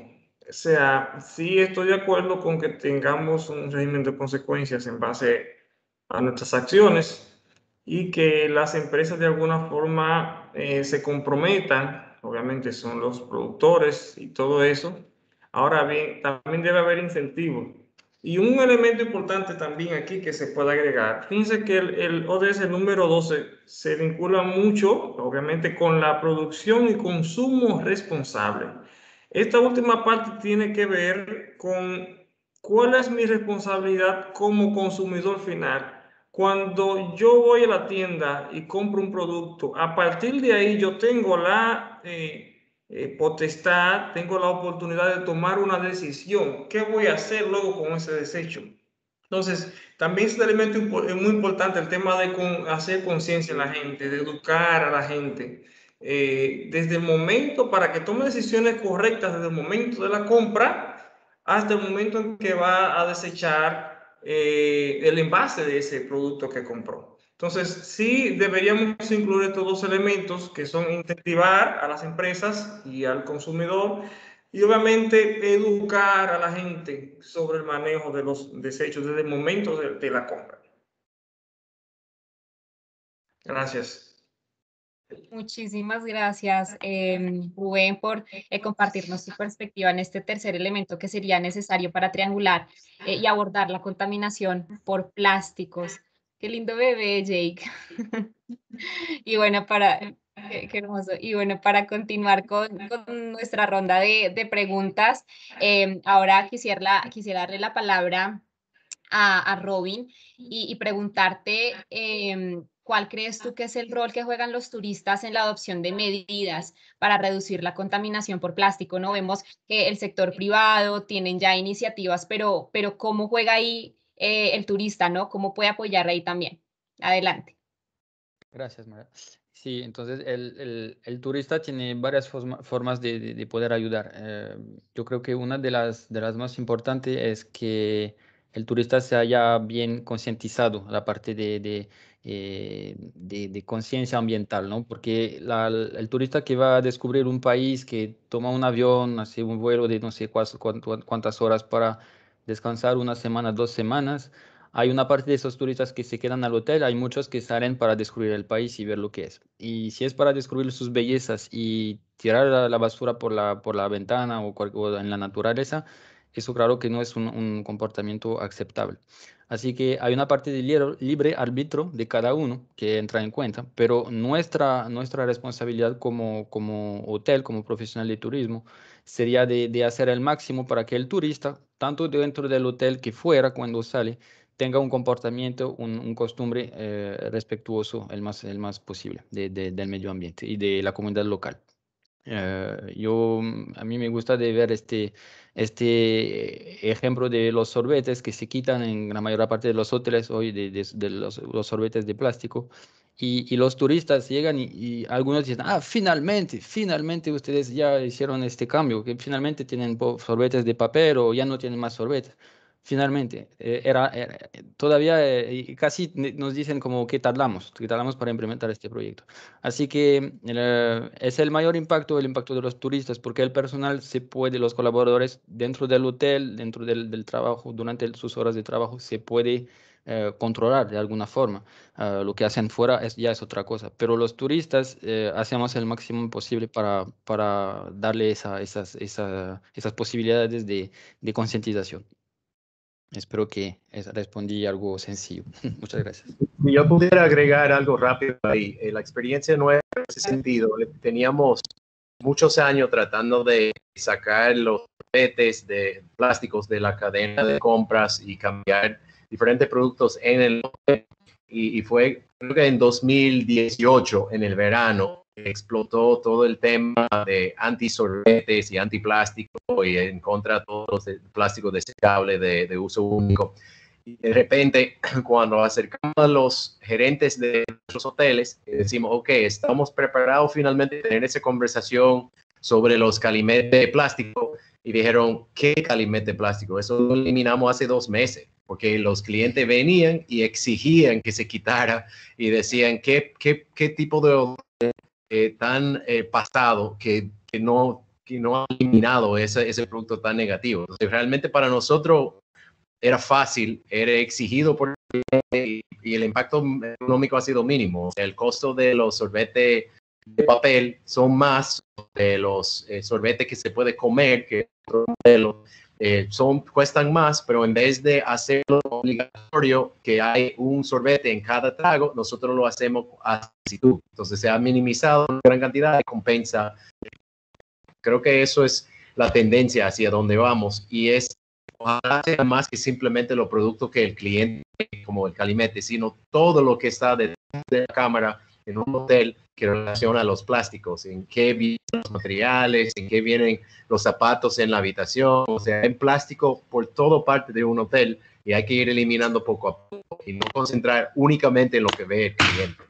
S5: O sea, sí estoy de acuerdo con que tengamos un régimen de consecuencias en base a nuestras acciones y que las empresas de alguna forma eh, se comprometan, obviamente son los productores y todo eso. Ahora bien, también debe haber incentivos. Y un elemento importante también aquí que se puede agregar, fíjense que el, el ODS número 12 se vincula mucho, obviamente, con la producción y consumo responsable. Esta última parte tiene que ver con cuál es mi responsabilidad como consumidor final. Cuando yo voy a la tienda y compro un producto, a partir de ahí yo tengo la... Eh, eh, potestad, tengo la oportunidad de tomar una decisión. ¿Qué voy a hacer luego con ese desecho? Entonces, también es un elemento es muy importante el tema de hacer conciencia en la gente, de educar a la gente. Eh, desde el momento para que tome decisiones correctas, desde el momento de la compra hasta el momento en que va a desechar eh, el envase de ese producto que compró. Entonces, sí deberíamos incluir estos dos elementos que son incentivar a las empresas y al consumidor y obviamente educar a la gente sobre el manejo de los desechos desde el momento de, la compra. Gracias.
S1: Muchísimas gracias, eh, Rubén, por eh, compartirnos su perspectiva en este tercer elemento que sería necesario para triangular eh, y abordar la contaminación por plásticos. Qué lindo bebé, Jake. y bueno, para, qué, hermoso. Y bueno, para continuar con, nuestra ronda de, preguntas, em, ahora quisiera, quisiera darle la palabra a, Robin y, preguntarte em, ¿cuál crees tú que es el rol que juegan los turistas en la adopción de medidas para reducir la contaminación por plástico? No vemos que el sector privado tienen ya iniciativas, pero, pero ¿cómo juega ahí eh, el turista, no? ¿Cómo puede apoyar ahí también? Adelante.
S7: Gracias, María. Sí, entonces el, el, turista tiene varias formas de, de, poder ayudar. Eh, yo creo que una de las, de las más importantes es que el turista se haya bien concientizado la parte de, de, eh, de conciencia ambiental, ¿no? Porque el turista que va a descubrir un país, que toma un avión, hace un vuelo de no sé cuántas horas para descansar una semana, dos semanas, hay una parte de esos turistas que se quedan al hotel, hay muchos que salen para descubrir el país y ver lo que es. Y si es para descubrir sus bellezas y tirar la, basura por la, por la ventana o, en la naturaleza, eso claro que no es un, comportamiento aceptable. Así que hay una parte de libre, arbitro de cada uno que entra en cuenta, pero nuestra, nuestra responsabilidad como, como hotel, como profesional de turismo, sería de, de hacer el máximo para que el turista, tanto dentro del hotel que fuera cuando sale, tenga un comportamiento, un, costumbre eh, respetuoso el más, el más posible del medio ambiente y de la comunidad local. Eh, yo, a mí me gusta de ver este, este ejemplo de los sorbetes que se quitan en la mayor parte de los hoteles hoy, de, los, sorbetes de plástico. Y, los turistas llegan y, y, algunos dicen, ah, finalmente, finalmente ustedes ya hicieron este cambio, que finalmente tienen sorbetes de papel o ya no tienen más sorbetes finalmente. Eh, era, todavía eh, casi nos dicen como que tardamos, que tardamos para implementar este proyecto. Así que eh, es el mayor impacto, el impacto de los turistas, porque el personal se puede, los colaboradores dentro del hotel, dentro del, trabajo, durante sus horas de trabajo, se puede controlar de alguna forma. Ah, lo que hacen fuera es, ya es otra cosa. Pero los turistas hacemos el máximo posible para, para darle esa, esas, esa, esas posibilidades de, de concientización. Espero que respondí algo sencillo. Muchas gracias.
S3: Si yo pudiera agregar algo rápido ahí, eh, la experiencia nueva en ese sentido, teníamos muchos años tratando de sacar los paquetes de plásticos de la cadena de compras y cambiar diferentes productos en el y, y fue creo que en 2018 en el verano explotó todo el tema de antisorbetes y antiplástico y en contra de todos los plásticos desechables de, de uso único. Y de repente, cuando acercamos a los gerentes de nuestros hoteles, decimos, ok, estamos preparados finalmente a tener esa conversación sobre los calimetes de plástico. Y dijeron, ¿qué calimete plástico? Eso lo eliminamos hace dos meses, porque los clientes venían y exigían que se quitara y decían, ¿qué, qué, qué tipo de eh, tan eh, pasado que, que, no, que no ha eliminado ese, ese producto tan negativo. Entonces, realmente para nosotros era fácil, era exigido por y, el impacto económico ha sido mínimo. El costo de los sorbetes de papel son más de los eh, sorbetes que se puede comer que los eh, son, cuestan más, pero en vez de hacerlo obligatorio, que hay un sorbete en cada trago, nosotros lo hacemos así tú. Entonces se ha minimizado una gran cantidad de compensa. Creo que eso es la tendencia hacia donde vamos y es ojalá sea más que simplemente los productos que el cliente, como el calimete, sino todo lo que está detrás de la cámara en un hotel que relaciona los plásticos, en qué vienen los materiales, en qué vienen los zapatos en la habitación, o sea, en plástico por todo parte de un hotel y hay que ir eliminando poco a poco y no concentrar únicamente en lo que ve el cliente.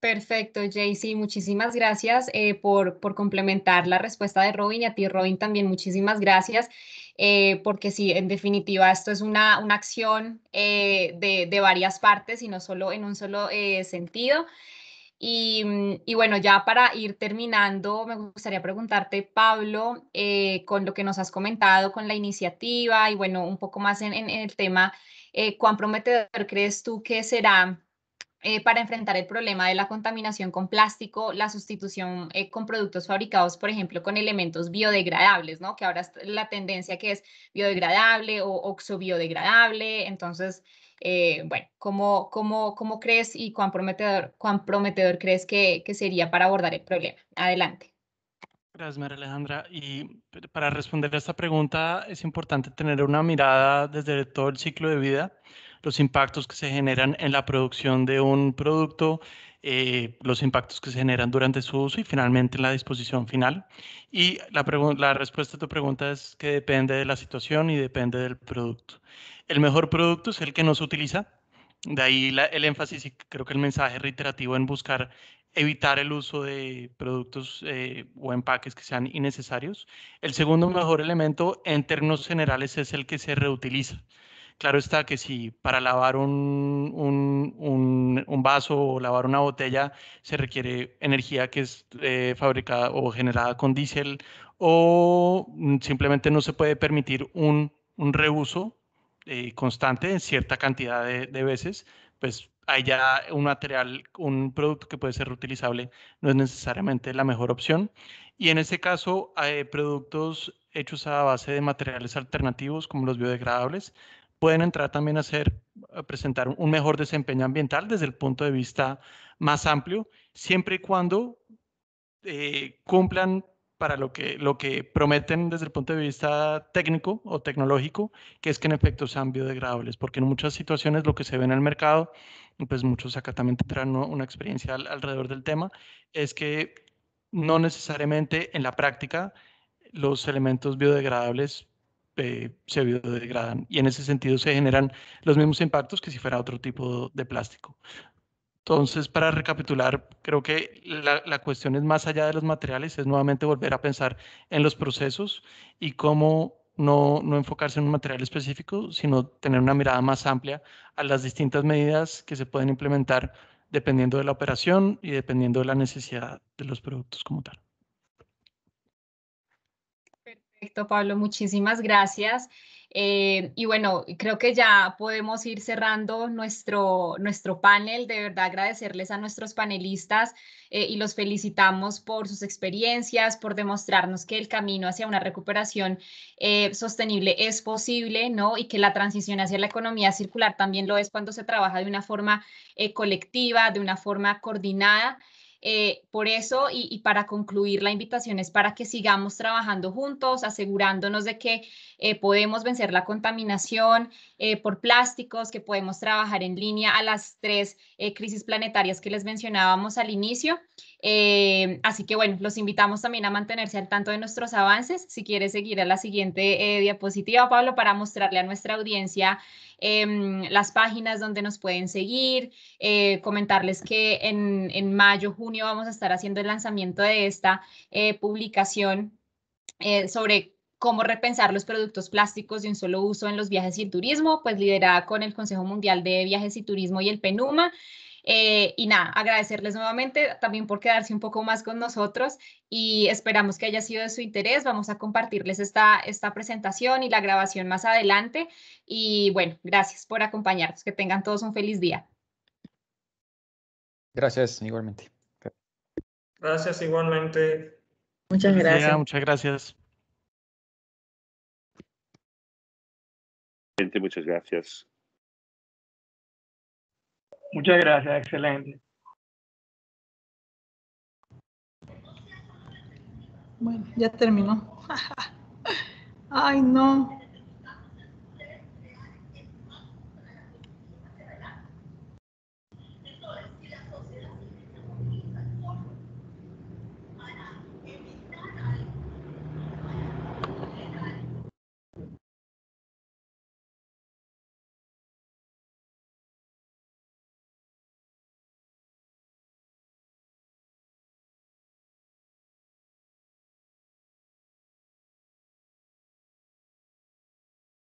S1: Perfecto, JC, muchísimas gracias eh, por, por complementar la respuesta de Robin y a ti, Robin, también muchísimas gracias. Eh, porque sí, en definitiva, esto es una, una acción eh, de, de, varias partes y no solo en un solo eh, sentido. Y, mm, y, bueno, ya para ir terminando, me gustaría preguntarte, Pablo, con lo que nos has comentado, con la iniciativa y bueno, un poco más en, en el tema, ¿cuán prometedor crees tú que será eh, para enfrentar el problema de la contaminación con plástico, la sustitución eh, con productos fabricados, por ejemplo, con elementos biodegradables, ¿no? Que ahora es la tendencia que es biodegradable o oxobiodegradable. Entonces, eh, bueno, ¿cómo, cómo, ¿cómo crees y cuán prometedor, cuán prometedor crees que, que sería para abordar el problema? Adelante.
S4: Gracias, María Alejandra. Y para responder a esta pregunta es importante tener una mirada desde todo el ciclo de vida los impactos que se generan en la producción de un producto, eh, los impactos que se generan durante su uso y finalmente la disposición final. Y la, la respuesta a tu pregunta es que depende de la situación y depende del producto. El mejor producto es el que no se utiliza. De ahí el énfasis y creo que el mensaje reiterativo en buscar evitar el uso de productos eh, o empaques que sean innecesarios. El segundo mejor elemento en términos generales es el que se reutiliza. Claro está que si para lavar un, un, vaso o lavar una botella se requiere energía que es eh, fabricada o generada con diésel o simplemente no se puede permitir un, reuso eh, constante en cierta cantidad de, de veces, pues hay ya un material, un producto que puede ser reutilizable, no es necesariamente la mejor opción. Y en este caso, hay productos hechos a base de materiales alternativos como los biodegradables pueden entrar también a, ser, a presentar un mejor desempeño ambiental desde el punto de vista más amplio, siempre y cuando eh, cumplan para lo que, lo que prometen desde el punto de vista técnico o tecnológico, que es que en efecto sean biodegradables, porque en muchas situaciones lo que se ve en el mercado, pues muchos acá también tendrán una experiencia alrededor del tema, es que no necesariamente en la práctica los elementos biodegradables eh, se biodegradan y en ese sentido se generan los mismos impactos que si fuera otro tipo de plástico. Entonces, para recapitular, creo que la, cuestión es más allá de los materiales, es nuevamente volver a pensar en los procesos y cómo no, no, enfocarse en un material específico, sino tener una mirada más amplia a las distintas medidas que se pueden implementar dependiendo de la operación y dependiendo de la necesidad de los productos como tal.
S1: Perfecto, Pablo, muchísimas gracias. Eh, y bueno, creo que ya podemos ir cerrando nuestro, nuestro panel. De verdad, agradecerles a nuestros panelistas eh, y los felicitamos por sus experiencias, por demostrarnos que el camino hacia una recuperación eh, sostenible es posible, ¿no? Y que la transición hacia la economía circular también lo es cuando se trabaja de una forma colectiva, de una forma coordinada. Eh, por eso, y, para concluir, la invitación es para que sigamos trabajando juntos, asegurándonos de que eh, podemos vencer la contaminación eh, por plásticos, que podemos trabajar en línea a las tres crisis planetarias que les mencionábamos al inicio. Así que bueno, los invitamos también a mantenerse al tanto de nuestros avances. Si quieres seguir a la siguiente diapositiva, Pablo, para mostrarle a nuestra audiencia Em, las páginas donde nos pueden seguir, eh, comentarles que en, en, mayo, junio vamos a estar haciendo el lanzamiento de esta eh, publicación eh, sobre cómo repensar los productos plásticos de un solo uso en los viajes y el turismo, pues liderada con el Consejo Mundial de Viajes y Turismo y el PENUMA. Eh, y nada, agradecerles nuevamente también por quedarse un poco más con nosotros y esperamos que haya sido de su interés. Vamos a compartirles esta, esta presentación y la grabación más adelante. Y bueno, gracias por acompañarnos. Que tengan todos un feliz día.
S7: Gracias, igualmente.
S5: Gracias, igualmente.
S1: Muchas gracias.
S4: muchas gracias.
S8: Muchas gracias.
S9: Muchas gracias, excelente.
S10: Bueno, ya terminó. Ay, no.